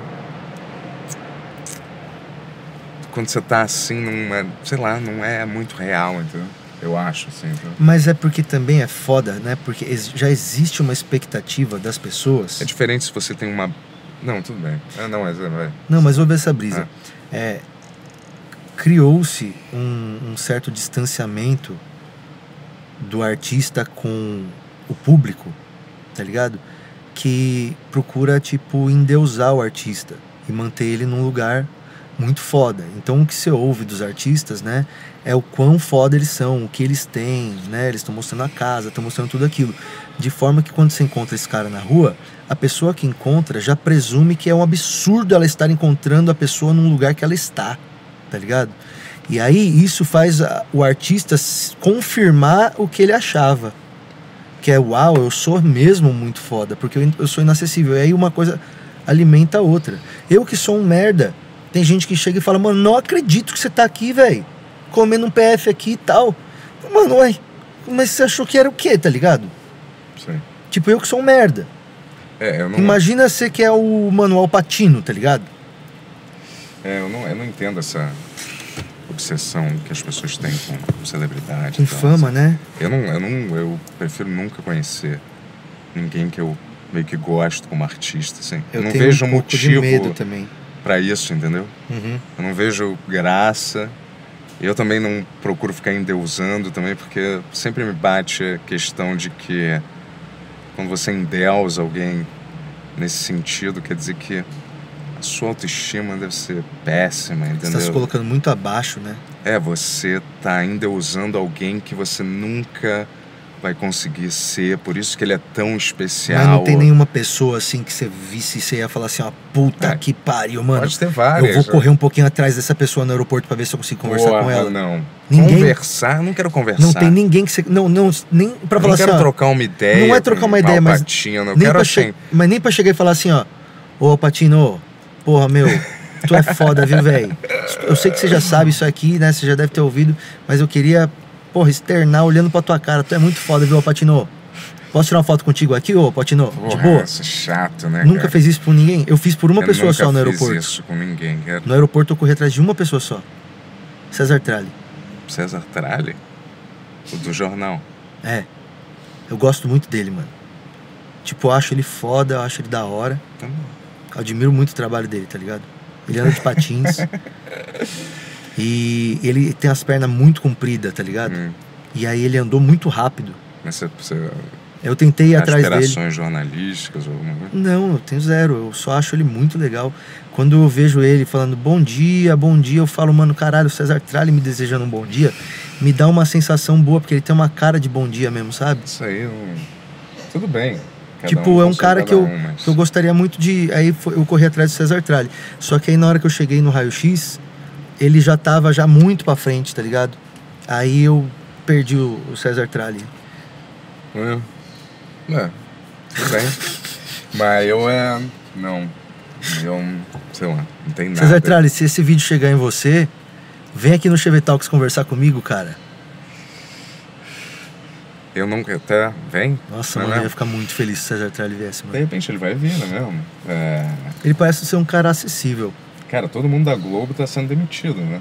[SPEAKER 2] quando você tá assim, numa, sei lá, não é muito real, entendeu? Eu acho, assim. Entendeu?
[SPEAKER 1] Mas é porque também é foda, né? Porque já existe uma expectativa das pessoas.
[SPEAKER 2] É diferente se você tem uma. Não, tudo bem. Ah, não, mas é, vai.
[SPEAKER 1] Não, mas ouve essa brisa.
[SPEAKER 2] Ah.
[SPEAKER 1] É, Criou-se um, um certo distanciamento do artista com o público, tá ligado? Que procura, tipo, endeusar o artista e manter ele num lugar muito foda. Então o que você ouve dos artistas, né, é o quão foda eles são, o que eles têm, né? Eles estão mostrando a casa, estão mostrando tudo aquilo. De forma que quando você encontra esse cara na rua, a pessoa que encontra já presume que é um absurdo ela estar encontrando a pessoa num lugar que ela está, tá ligado? E aí isso faz o artista confirmar o que ele achava. Que é, uau, eu sou mesmo muito foda, porque eu, eu sou inacessível. E aí uma coisa alimenta a outra. Eu que sou um merda, tem gente que chega e fala, mano, não acredito que você tá aqui, velho. Comendo um PF aqui e tal. Mano, ué, mas você achou que era o quê, tá ligado?
[SPEAKER 2] Sim.
[SPEAKER 1] Tipo, eu que sou um merda.
[SPEAKER 2] É, eu não,
[SPEAKER 1] Imagina você que é o Manuel Patino, tá ligado?
[SPEAKER 2] é, eu não, eu não entendo essa obsessão que as pessoas têm com celebridade.
[SPEAKER 1] Com
[SPEAKER 2] e tal,
[SPEAKER 1] fama,
[SPEAKER 2] assim.
[SPEAKER 1] né?
[SPEAKER 2] Eu não, eu não, eu prefiro nunca conhecer ninguém que eu meio que gosto como artista, assim.
[SPEAKER 1] Eu
[SPEAKER 2] não
[SPEAKER 1] tenho
[SPEAKER 2] vejo
[SPEAKER 1] um pouco
[SPEAKER 2] motivo
[SPEAKER 1] de medo também.
[SPEAKER 2] Pra isso, entendeu?
[SPEAKER 1] Uhum.
[SPEAKER 2] Eu não vejo graça. Eu também não procuro ficar endeusando também, porque sempre me bate a questão de que quando você endeusa alguém nesse sentido, quer dizer que a sua autoestima deve ser péssima,
[SPEAKER 1] Você
[SPEAKER 2] entendeu?
[SPEAKER 1] tá se colocando muito abaixo, né?
[SPEAKER 2] É, você tá endeusando alguém que você nunca vai conseguir ser, por isso que ele é tão especial.
[SPEAKER 1] Mas não tem nenhuma pessoa assim que você visse e você ia falar assim, ó, puta
[SPEAKER 2] É.
[SPEAKER 1] que pariu, mano.
[SPEAKER 2] Pode ter várias.
[SPEAKER 1] Eu vou
[SPEAKER 2] né?
[SPEAKER 1] correr um pouquinho atrás dessa pessoa no aeroporto pra ver se eu consigo conversar com ela.
[SPEAKER 2] Não.
[SPEAKER 1] Ninguém-
[SPEAKER 2] Conversar, não quero conversar.
[SPEAKER 1] Não tem ninguém que você. Não, não, nem pra falar
[SPEAKER 2] não
[SPEAKER 1] assim,
[SPEAKER 2] quero
[SPEAKER 1] ó,
[SPEAKER 2] trocar uma ideia.
[SPEAKER 1] não é trocar uma ideia, mas nem
[SPEAKER 2] quero
[SPEAKER 1] pra
[SPEAKER 2] assim.
[SPEAKER 1] che- Mas nem pra chegar e falar assim, ó, ô Patino, porra, meu, tu é foda, viu, velho? Eu sei que você já sabe isso aqui, né? Você já deve ter ouvido, mas eu queria, porra, externar olhando pra tua cara. Tu é muito foda, viu, Patino? Posso tirar uma foto contigo aqui, ô Patino? De
[SPEAKER 2] Porra,
[SPEAKER 1] boa?
[SPEAKER 2] Isso é chato, né?
[SPEAKER 1] Nunca
[SPEAKER 2] cara?
[SPEAKER 1] fez isso por ninguém? Eu fiz por uma
[SPEAKER 2] Eu
[SPEAKER 1] pessoa só no
[SPEAKER 2] fiz
[SPEAKER 1] aeroporto.
[SPEAKER 2] isso com ninguém, cara.
[SPEAKER 1] No aeroporto eu corri atrás de uma pessoa só. César Tralli.
[SPEAKER 2] César Tralli? O do jornal.
[SPEAKER 1] É. Eu gosto muito dele, mano. Tipo, eu acho ele foda, eu acho ele da hora.
[SPEAKER 2] Então,
[SPEAKER 1] Eu admiro muito o trabalho dele, tá ligado? Ele anda de patins. [laughs] e ele tem as pernas muito compridas, tá ligado?
[SPEAKER 2] hum,
[SPEAKER 1] E aí ele andou muito rápido.
[SPEAKER 2] mas você, você
[SPEAKER 1] Eu tentei ir atrás dele.
[SPEAKER 2] jornalísticas ou alguma coisa?
[SPEAKER 1] Não, eu tenho zero. Eu só acho ele muito legal. Quando eu vejo ele falando bom dia, bom dia, eu falo, mano, caralho, o César Tralli me desejando um bom dia, me dá uma sensação boa, porque ele tem uma cara de bom dia mesmo, sabe?
[SPEAKER 2] Isso aí, não... tudo bem. Cada
[SPEAKER 1] tipo, é um
[SPEAKER 2] com seu
[SPEAKER 1] cara que eu,
[SPEAKER 2] um, mas-
[SPEAKER 1] que eu gostaria muito de. Aí eu corri atrás do César Tralli. Só que aí na hora que eu cheguei no raio-x, ele já tava já muito pra frente, tá ligado? Aí eu perdi o, o César Tralli.
[SPEAKER 2] É. É, tudo bem. Mas eu é. Não. Eu, sei lá, não tem nada.
[SPEAKER 1] César Tralli, se esse vídeo chegar em você, vem aqui no Chevy Talks conversar comigo, cara.
[SPEAKER 2] Eu nunca até. Vem?
[SPEAKER 1] Nossa,
[SPEAKER 2] Não é
[SPEAKER 1] mano, eu ia ficar muito feliz se o César Tralli viesse,
[SPEAKER 2] De
[SPEAKER 1] mano.
[SPEAKER 2] repente ele vai vir, não é mesmo? É,
[SPEAKER 1] Ele parece ser um cara acessível.
[SPEAKER 2] Cara, todo mundo da Globo tá sendo demitido, né?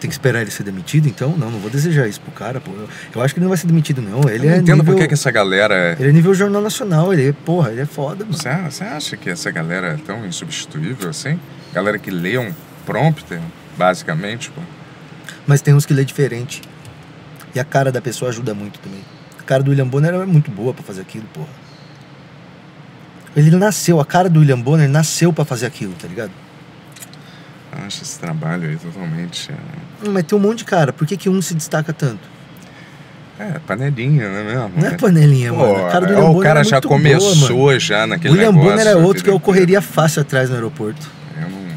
[SPEAKER 1] Tem que esperar ele ser demitido, então? Não, não vou desejar isso pro cara, pô. Eu, eu acho que ele não vai ser demitido, não. Ele
[SPEAKER 2] eu
[SPEAKER 1] é
[SPEAKER 2] não entendo
[SPEAKER 1] nível...
[SPEAKER 2] por que que essa galera. é-
[SPEAKER 1] Ele é nível Jornal Nacional, ele é, porra, ele é foda, mano.
[SPEAKER 2] Você, você acha que essa galera é tão insubstituível assim? Galera que lê um prompter, basicamente, pô.
[SPEAKER 1] Mas tem uns que lê diferente. E a cara da pessoa ajuda muito também. A cara do William Bonner é muito boa pra fazer aquilo, porra. Ele nasceu, a cara do William Bonner nasceu pra fazer aquilo, tá ligado?
[SPEAKER 2] Eu acho esse trabalho aí totalmente.
[SPEAKER 1] Hum, Mas tem um monte de cara, por que, que um se destaca tanto?
[SPEAKER 2] É, é panelinha, né mesmo?
[SPEAKER 1] Não é panelinha,
[SPEAKER 2] Pô,
[SPEAKER 1] mano. A cara do
[SPEAKER 2] é,
[SPEAKER 1] William
[SPEAKER 2] o cara
[SPEAKER 1] é
[SPEAKER 2] já começou
[SPEAKER 1] boa,
[SPEAKER 2] já naquele
[SPEAKER 1] William
[SPEAKER 2] negócio.
[SPEAKER 1] Bonner é outro que eu correria fácil atrás no aeroporto.
[SPEAKER 2] Eu não,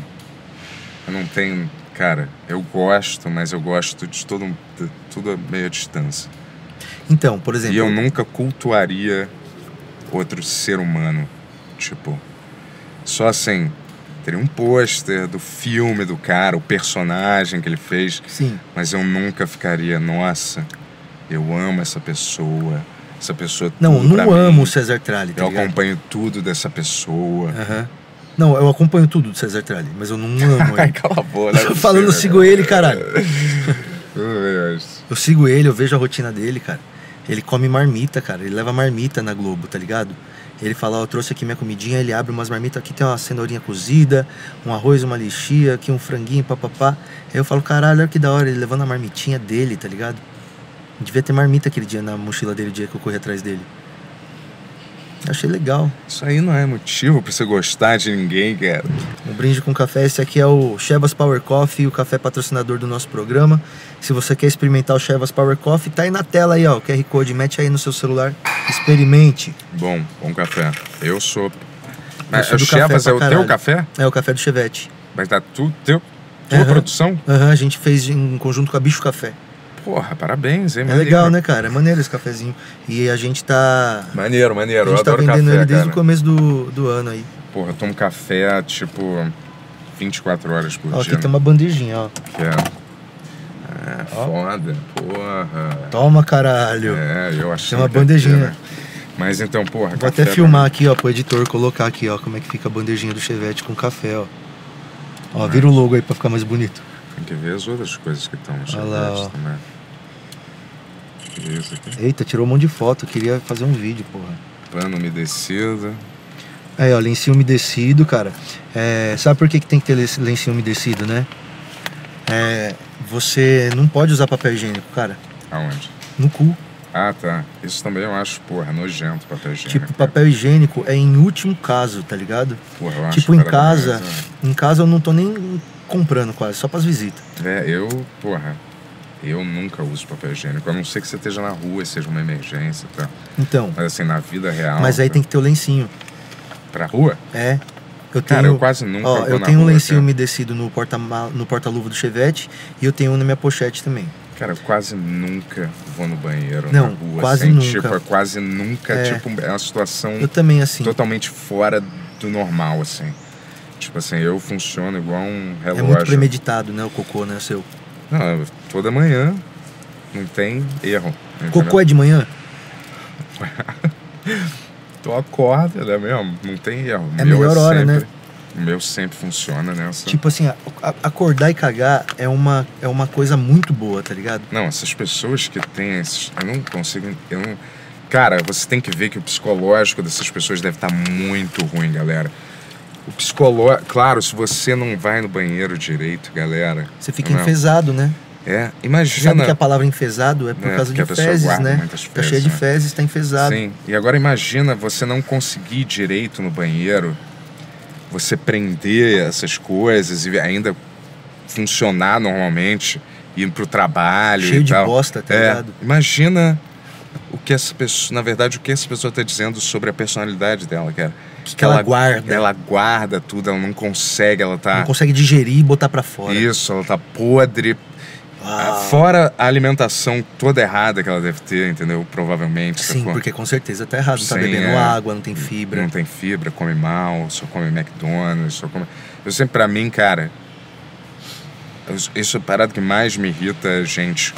[SPEAKER 2] eu não tenho. Cara, eu gosto, mas eu gosto de todo, de tudo a meia distância.
[SPEAKER 1] Então, por exemplo,
[SPEAKER 2] E eu nunca cultuaria outro ser humano. Tipo, só assim, teria um pôster do filme do cara, o personagem que ele fez,
[SPEAKER 1] sim,
[SPEAKER 2] mas eu nunca ficaria, nossa, eu amo essa pessoa, essa pessoa
[SPEAKER 1] não,
[SPEAKER 2] pra
[SPEAKER 1] não
[SPEAKER 2] mim,
[SPEAKER 1] amo o César Tralli, tá
[SPEAKER 2] Eu
[SPEAKER 1] ligado?
[SPEAKER 2] acompanho tudo dessa pessoa.
[SPEAKER 1] Aham. Não, eu acompanho tudo do César Tralli, mas eu não amo [laughs] ele.
[SPEAKER 2] cala a boca. não é
[SPEAKER 1] Tô falando, eu sigo ele, caralho. [laughs] Eu sigo ele, eu vejo a rotina dele, cara. Ele come marmita, cara. Ele leva marmita na Globo, tá ligado? Ele fala, ó, eu trouxe aqui minha comidinha, ele abre umas marmitas, aqui tem uma cenourinha cozida, um arroz, uma lixia, aqui um franguinho, papapá. Aí eu falo, caralho, olha que da hora, ele levando a marmitinha dele, tá ligado? Devia ter marmita aquele dia na mochila dele, o dia que eu corri atrás dele. Achei legal.
[SPEAKER 2] Isso aí não é motivo pra você gostar de ninguém, cara.
[SPEAKER 1] Um brinde com café. Esse aqui é o Chevas Power Coffee, o café patrocinador do nosso programa. Se você quer experimentar o Chevas Power Coffee, tá aí na tela aí, ó. O QR Code, mete aí no seu celular. Experimente.
[SPEAKER 2] Bom, bom café. Eu sou. Mas o Chevas é o
[SPEAKER 1] caralho.
[SPEAKER 2] teu café?
[SPEAKER 1] É o café do Chevette.
[SPEAKER 2] Mas tá tudo teu? Tua
[SPEAKER 1] Aham.
[SPEAKER 2] produção?
[SPEAKER 1] Aham, a gente fez em conjunto com a Bicho Café.
[SPEAKER 2] Porra, parabéns, hein?
[SPEAKER 1] É legal, né, cara? É maneiro esse cafezinho. E a gente tá.
[SPEAKER 2] Maneiro, maneiro.
[SPEAKER 1] a gente
[SPEAKER 2] Eu
[SPEAKER 1] tá vendendo
[SPEAKER 2] café,
[SPEAKER 1] ele desde
[SPEAKER 2] cara.
[SPEAKER 1] o começo do, do ano aí.
[SPEAKER 2] Porra, eu tomo café, tipo, 24 horas por
[SPEAKER 1] Ó,
[SPEAKER 2] dia.
[SPEAKER 1] aqui tem uma bandejinha, ó.
[SPEAKER 2] Que é. É,
[SPEAKER 1] Ó.
[SPEAKER 2] foda. Porra.
[SPEAKER 1] Toma, caralho.
[SPEAKER 2] É, eu achei.
[SPEAKER 1] Tem uma bandejinha.
[SPEAKER 2] né? Mas então, porra.
[SPEAKER 1] Vou até
[SPEAKER 2] pra
[SPEAKER 1] filmar aqui, ó, pro editor colocar aqui, ó, como é que fica a bandejinha do Chevette com café, ó. Ó, vira o logo aí pra ficar mais bonito.
[SPEAKER 2] Tem que ver as outras coisas que estão no
[SPEAKER 1] lá,
[SPEAKER 2] Chevette
[SPEAKER 1] ó.
[SPEAKER 2] também. Isso aqui?
[SPEAKER 1] Eita, tirou um monte de foto, queria fazer um vídeo, porra.
[SPEAKER 2] Pano umedecido.
[SPEAKER 1] Aí, ó, lencinho umedecido, cara. É, sabe por que, que tem que ter len- lencinho umedecido, né? É, você não pode usar papel higiênico, cara.
[SPEAKER 2] Aonde?
[SPEAKER 1] No cu.
[SPEAKER 2] Ah, tá. Isso também eu acho, porra, nojento papel higiênico.
[SPEAKER 1] Tipo, papel higiênico é em último caso, tá ligado?
[SPEAKER 2] Porra, eu acho
[SPEAKER 1] tipo, em casa,
[SPEAKER 2] mais,
[SPEAKER 1] em casa eu não tô nem comprando quase, só pras visitas.
[SPEAKER 2] É, eu, porra, eu nunca uso papel higiênico. A não ser que você esteja na rua, seja uma emergência e tal.
[SPEAKER 1] Então,
[SPEAKER 2] Mas assim, na vida real.
[SPEAKER 1] mas aí tem que ter o lencinho.
[SPEAKER 2] Pra rua?
[SPEAKER 1] É. Eu
[SPEAKER 2] Cara,
[SPEAKER 1] tenho,
[SPEAKER 2] eu quase nunca
[SPEAKER 1] ó, eu tenho um lencinho
[SPEAKER 2] cara.
[SPEAKER 1] umedecido no porta no porta-luva do Chevette e eu tenho um na minha pochete também.
[SPEAKER 2] Cara, eu quase nunca vou no banheiro
[SPEAKER 1] Não,
[SPEAKER 2] na rua.
[SPEAKER 1] quase
[SPEAKER 2] assim,
[SPEAKER 1] nunca.
[SPEAKER 2] Tipo, é quase nunca.
[SPEAKER 1] É.
[SPEAKER 2] Tipo, é uma situação
[SPEAKER 1] Eu também assim.
[SPEAKER 2] totalmente fora do normal, assim. Tipo assim, eu funciono igual um
[SPEAKER 1] É
[SPEAKER 2] relógio.
[SPEAKER 1] muito premeditado, né, o cocô, né, seu.
[SPEAKER 2] Não, toda manhã não tem erro.
[SPEAKER 1] Cocô é de manhã? [laughs]
[SPEAKER 2] Tu acorda, né mesmo? Não tem erro.
[SPEAKER 1] É a melhor hora, né?
[SPEAKER 2] sempre- O meu sempre funciona nessa.
[SPEAKER 1] Tipo assim, a- a- acordar e cagar é uma, é uma coisa muito boa, tá ligado?
[SPEAKER 2] Não, essas pessoas que têm esses. Eu não consigo. Eu não... Cara, você tem que ver que o psicológico dessas pessoas deve estar muito ruim, galera. O psicológico. Claro, se você não vai no banheiro direito, galera.
[SPEAKER 1] Você fica
[SPEAKER 2] não.
[SPEAKER 1] enfesado, né?
[SPEAKER 2] É, imagina.
[SPEAKER 1] sabe que a palavra enfesado é por
[SPEAKER 2] É,
[SPEAKER 1] causa
[SPEAKER 2] porque
[SPEAKER 1] de
[SPEAKER 2] a pessoa
[SPEAKER 1] fezes, né?
[SPEAKER 2] muitas
[SPEAKER 1] Tá
[SPEAKER 2] fezes,
[SPEAKER 1] cheio de
[SPEAKER 2] né?
[SPEAKER 1] fezes, tá enfesado.
[SPEAKER 2] Sim. E agora imagina você não conseguir direito no banheiro, você prender essas coisas e ainda funcionar normalmente, ir pro trabalho
[SPEAKER 1] Cheio de
[SPEAKER 2] tal.
[SPEAKER 1] bosta, tá
[SPEAKER 2] é,
[SPEAKER 1] ligado?
[SPEAKER 2] Imagina o que essa pessoa, na verdade, o que essa pessoa tá dizendo sobre a personalidade dela, cara.
[SPEAKER 1] Que, que ela, guarda.
[SPEAKER 2] Ela guarda tudo, ela não consegue, ela tá
[SPEAKER 1] Não consegue digerir e botar pra fora.
[SPEAKER 2] isso, ela tá podre.
[SPEAKER 1] Uau.
[SPEAKER 2] Fora a alimentação toda errada que ela deve ter, entendeu? Provavelmente.
[SPEAKER 1] Sim,
[SPEAKER 2] sacou?
[SPEAKER 1] porque com certeza tá errado. Não tá bebendo
[SPEAKER 2] é.
[SPEAKER 1] água, não tem fibra.
[SPEAKER 2] Não tem fibra, come mal, só come McDonald's, só come. Eu sempre, pra mim, cara. Isso é a parada que mais me irrita, gente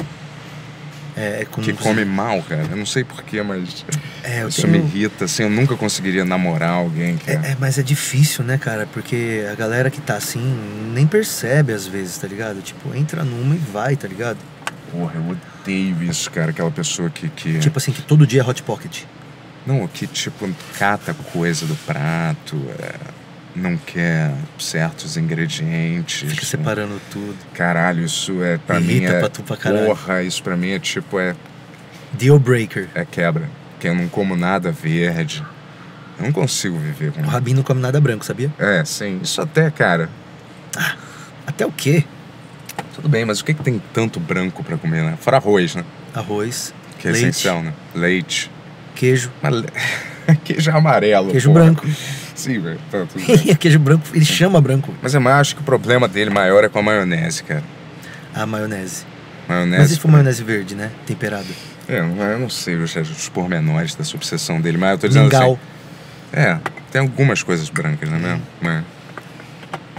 [SPEAKER 1] É, é como
[SPEAKER 2] que come mal, cara. Eu não sei porquê, mas
[SPEAKER 1] É, eu
[SPEAKER 2] isso
[SPEAKER 1] tenho-
[SPEAKER 2] me irrita. Assim, eu nunca conseguiria namorar alguém que
[SPEAKER 1] É, é, mas é difícil, né, cara? Porque a galera que tá assim nem percebe às vezes, tá ligado? Tipo, entra numa e vai, tá ligado?
[SPEAKER 2] Porra, eu odeio isso, cara. Aquela pessoa que. que...
[SPEAKER 1] Tipo assim, que todo dia é hot pocket.
[SPEAKER 2] Não, que tipo cata coisa do prato, é, não quer certos ingredientes.
[SPEAKER 1] Fica
[SPEAKER 2] né?
[SPEAKER 1] separando tudo.
[SPEAKER 2] Caralho, isso é pra mim
[SPEAKER 1] Irrita
[SPEAKER 2] é
[SPEAKER 1] pra tu pra caralho.
[SPEAKER 2] porra, isso pra mim é tipo é,
[SPEAKER 1] Deal breaker.
[SPEAKER 2] é quebra. Que eu não como nada verde. Eu não consigo viver com
[SPEAKER 1] O Rabin não come nada branco, sabia?
[SPEAKER 2] É, sim. Isso até, cara.
[SPEAKER 1] Até o quê?
[SPEAKER 2] Tudo bem, mas o que, que tem tanto branco pra comer, né? Fora arroz, né?
[SPEAKER 1] Arroz,
[SPEAKER 2] Que é
[SPEAKER 1] leite,
[SPEAKER 2] essencial, né? Leite.
[SPEAKER 1] queijo.
[SPEAKER 2] Mas [laughs] queijo amarelo.
[SPEAKER 1] Queijo
[SPEAKER 2] porra.
[SPEAKER 1] branco.
[SPEAKER 2] Sim, velho. Tá tudo [laughs] bem.
[SPEAKER 1] queijo branco, ele chama branco.
[SPEAKER 2] Mas eu acho que o problema dele maior é com a maionese, cara.
[SPEAKER 1] A maionese.
[SPEAKER 2] Maionese.
[SPEAKER 1] Mas e se for maionese verde, né? Temperada.
[SPEAKER 2] É, eu não- sei os, os pormenores dessa obsessão dele, mas eu tô dizendo
[SPEAKER 1] Mingau.
[SPEAKER 2] assim. É, tem algumas coisas brancas, né
[SPEAKER 1] Hum.
[SPEAKER 2] mesmo? Mas,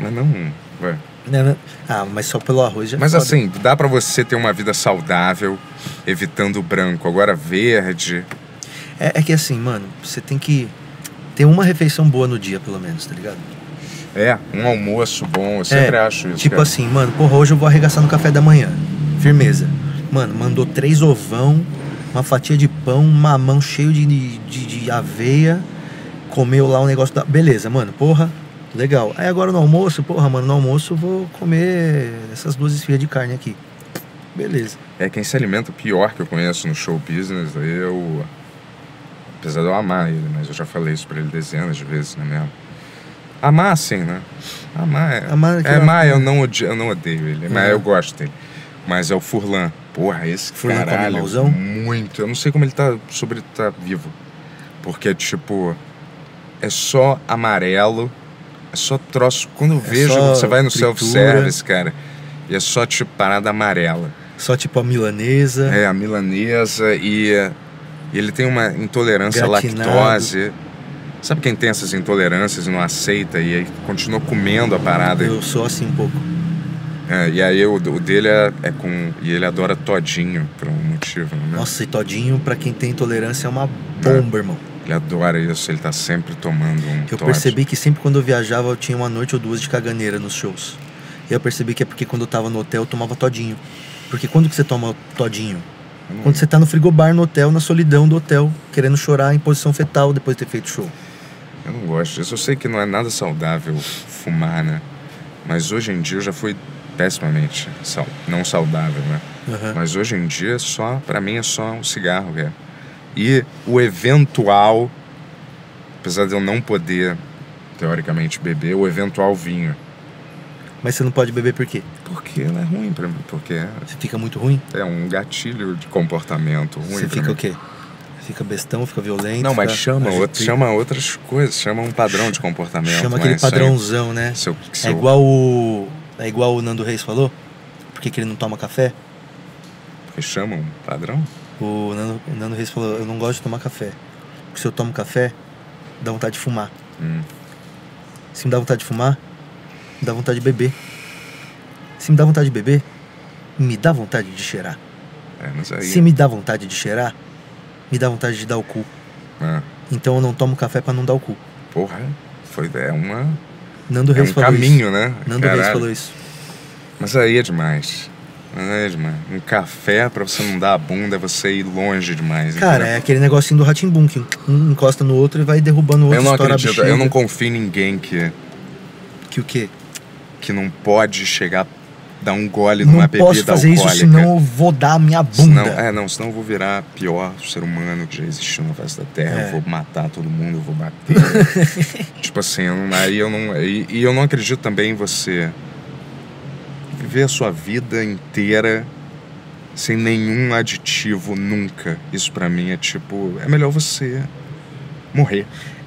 [SPEAKER 2] mas não. Ué.
[SPEAKER 1] Né, né? Ah, mas só pelo arroz já é
[SPEAKER 2] Mas
[SPEAKER 1] foda.
[SPEAKER 2] assim, dá pra você ter uma vida saudável evitando o branco. Agora, verde.
[SPEAKER 1] É, é que assim, mano, você tem que ter uma refeição boa no dia, pelo menos, tá ligado?
[SPEAKER 2] É, um almoço bom. Eu sempre acho isso.
[SPEAKER 1] Tipo
[SPEAKER 2] cara.
[SPEAKER 1] assim, mano, porra, hoje eu vou arregaçar no café da manhã. Firmeza. Mano, mandou três ovão, uma fatia de pão, um mamão cheio de, de, de aveia, comeu lá um negócio da. Beleza, mano, porra, legal. Aí agora no almoço, porra, mano, no almoço eu vou comer essas duas esfias de carne aqui. Beleza.
[SPEAKER 2] É quem se alimenta pior que eu conheço no show business, eu. Apesar de eu amar ele, mas eu já falei isso pra ele dezenas de vezes, não é mesmo? Amar, sim, né? Amar é.
[SPEAKER 1] Amar é
[SPEAKER 2] é, amar, eu não, odio, eu não odeio ele, mas
[SPEAKER 1] Uhum.
[SPEAKER 2] eu gosto dele. Mas é o Furlan. Porra, esse
[SPEAKER 1] Furlan
[SPEAKER 2] caralho.
[SPEAKER 1] malzão?
[SPEAKER 2] Muito. Eu não sei como ele tá. Sobre tá vivo. Porque, tipo. É só amarelo. É só troço. Quando eu vejo, você vai no self-service, cara. E é só, tipo, parada amarela.
[SPEAKER 1] Só tipo a milanesa.
[SPEAKER 2] É, a milanesa e, e ele tem uma intolerância à lactose. Sabe quem tem essas intolerâncias e não aceita e aí continua comendo a parada?
[SPEAKER 1] Eu sou assim um pouco.
[SPEAKER 2] É, e aí o, o dele é, é com. E ele adora todinho por um motivo, né?
[SPEAKER 1] Nossa, e todinho, pra quem tem intolerância, é uma bomba, irmão.
[SPEAKER 2] Ele adora isso, ele tá sempre tomando um
[SPEAKER 1] Eu percebi que sempre quando eu viajava, eu tinha uma noite ou duas de caganeira nos shows. E eu percebi que é porque quando eu tava no hotel, eu tomava todinho. Porque quando que você toma todinho? Quando você tá no frigobar no hotel, na solidão do hotel, querendo chorar em posição fetal depois de ter feito show.
[SPEAKER 2] Eu não gosto disso. Eu sei que não é nada saudável fumar, né? Mas hoje em dia eu já fui pessimamente sal... não saudável, né?
[SPEAKER 1] Aham.
[SPEAKER 2] Mas hoje em dia só, para mim é só um cigarro, cara. E o eventual, apesar de eu não poder teoricamente beber, o eventual vinho.
[SPEAKER 1] Mas você não pode beber por quê?
[SPEAKER 2] Porque ela é ruim pra mim, porque
[SPEAKER 1] Você fica muito ruim?
[SPEAKER 2] é um gatilho de comportamento ruim
[SPEAKER 1] você fica
[SPEAKER 2] mim.
[SPEAKER 1] o quê? Fica bestão, fica violento?
[SPEAKER 2] Não, mas
[SPEAKER 1] fica
[SPEAKER 2] chama,
[SPEAKER 1] agitado?
[SPEAKER 2] outro, chama outras coisas, chama um padrão de comportamento.
[SPEAKER 1] Chama
[SPEAKER 2] né?
[SPEAKER 1] aquele padrãozão, né?
[SPEAKER 2] se eu- se
[SPEAKER 1] É igual o. É igual o Nando Reis falou? Por que, que ele não toma café?
[SPEAKER 2] Porque chama um padrão?
[SPEAKER 1] O Nando, o Nando Reis falou, eu não gosto de tomar café. Porque se eu tomo café, dá vontade de fumar.
[SPEAKER 2] Hum.
[SPEAKER 1] Se me dá vontade de fumar, me dá vontade de beber. Se me dá vontade de beber, me dá vontade de cheirar.
[SPEAKER 2] É, mas aí.
[SPEAKER 1] Se me dá vontade de cheirar, me dá vontade de dar o cu.
[SPEAKER 2] Ah,
[SPEAKER 1] Então eu não tomo café pra não dar o cu.
[SPEAKER 2] porra, foi, é, uma,
[SPEAKER 1] Nando
[SPEAKER 2] é
[SPEAKER 1] Reis
[SPEAKER 2] um
[SPEAKER 1] falou
[SPEAKER 2] caminho,
[SPEAKER 1] isso.
[SPEAKER 2] né?
[SPEAKER 1] Nando Reis
[SPEAKER 2] Caralho.
[SPEAKER 1] falou isso.
[SPEAKER 2] Mas aí é demais. Aí é demais. Um café pra você não dar a bunda é você ir longe demais.
[SPEAKER 1] Cara,
[SPEAKER 2] entendeu?
[SPEAKER 1] é aquele negocinho do Ratimbum, que um encosta no outro e vai derrubando o outro,
[SPEAKER 2] Eu não acredito, eu não confio em ninguém que,
[SPEAKER 1] Que o quê?
[SPEAKER 2] que não pode chegar, dar um gole
[SPEAKER 1] Não
[SPEAKER 2] numa bebida
[SPEAKER 1] posso fazer
[SPEAKER 2] alcoólica.
[SPEAKER 1] isso, senão eu vou dar a minha bunda.
[SPEAKER 2] Senão, é, não, senão eu vou virar pior ser humano que já existiu na face da Terra.
[SPEAKER 1] É.
[SPEAKER 2] Eu vou matar todo mundo, eu vou bater. [laughs] tipo assim, eu não- aí eu não. E, e eu não acredito também em você viver a sua vida inteira sem nenhum aditivo nunca. Isso pra mim é tipo. É melhor você morrer.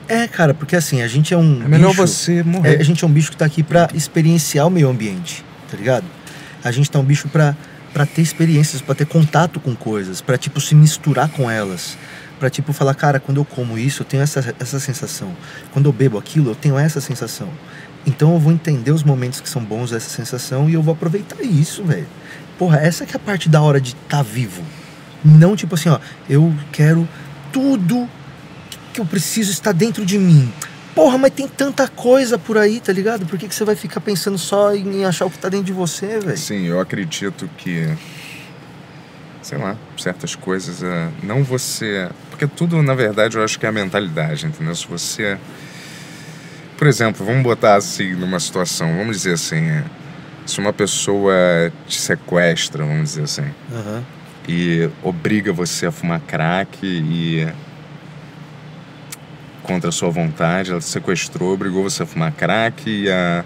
[SPEAKER 1] É, cara, porque assim, a gente é um
[SPEAKER 2] É melhor
[SPEAKER 1] bicho-
[SPEAKER 2] você
[SPEAKER 1] é,
[SPEAKER 2] morrer.
[SPEAKER 1] a gente é um bicho que tá aqui pra experienciar o meio ambiente, tá ligado? A gente tá um bicho pra, pra ter experiências, pra ter contato com coisas, pra, tipo, se misturar com elas. Pra, tipo, falar, cara, quando eu como isso, eu tenho essa, essa sensação. Quando eu bebo aquilo, eu tenho essa sensação. Então eu vou entender os momentos que são bons dessa sensação e eu vou aproveitar isso, velho. Porra, essa que é a parte da hora de estar tá vivo. Não tipo assim, ó, eu quero tudo que eu preciso está dentro de mim. Porra, mas tem tanta coisa por aí, tá ligado? Por que, que você vai ficar pensando só em achar o que tá dentro de você, velho?
[SPEAKER 2] Sim, eu acredito que. Sei lá, certas coisas. é, não você. Porque tudo, na verdade, eu acho que é a mentalidade, entendeu? Se você. Por exemplo, vamos botar assim numa situação, vamos dizer assim. Se uma pessoa te sequestra, vamos dizer assim,
[SPEAKER 1] Aham.
[SPEAKER 2] e obriga você a fumar crack e. Contra a sua vontade, ela te sequestrou, obrigou você a fumar crack e a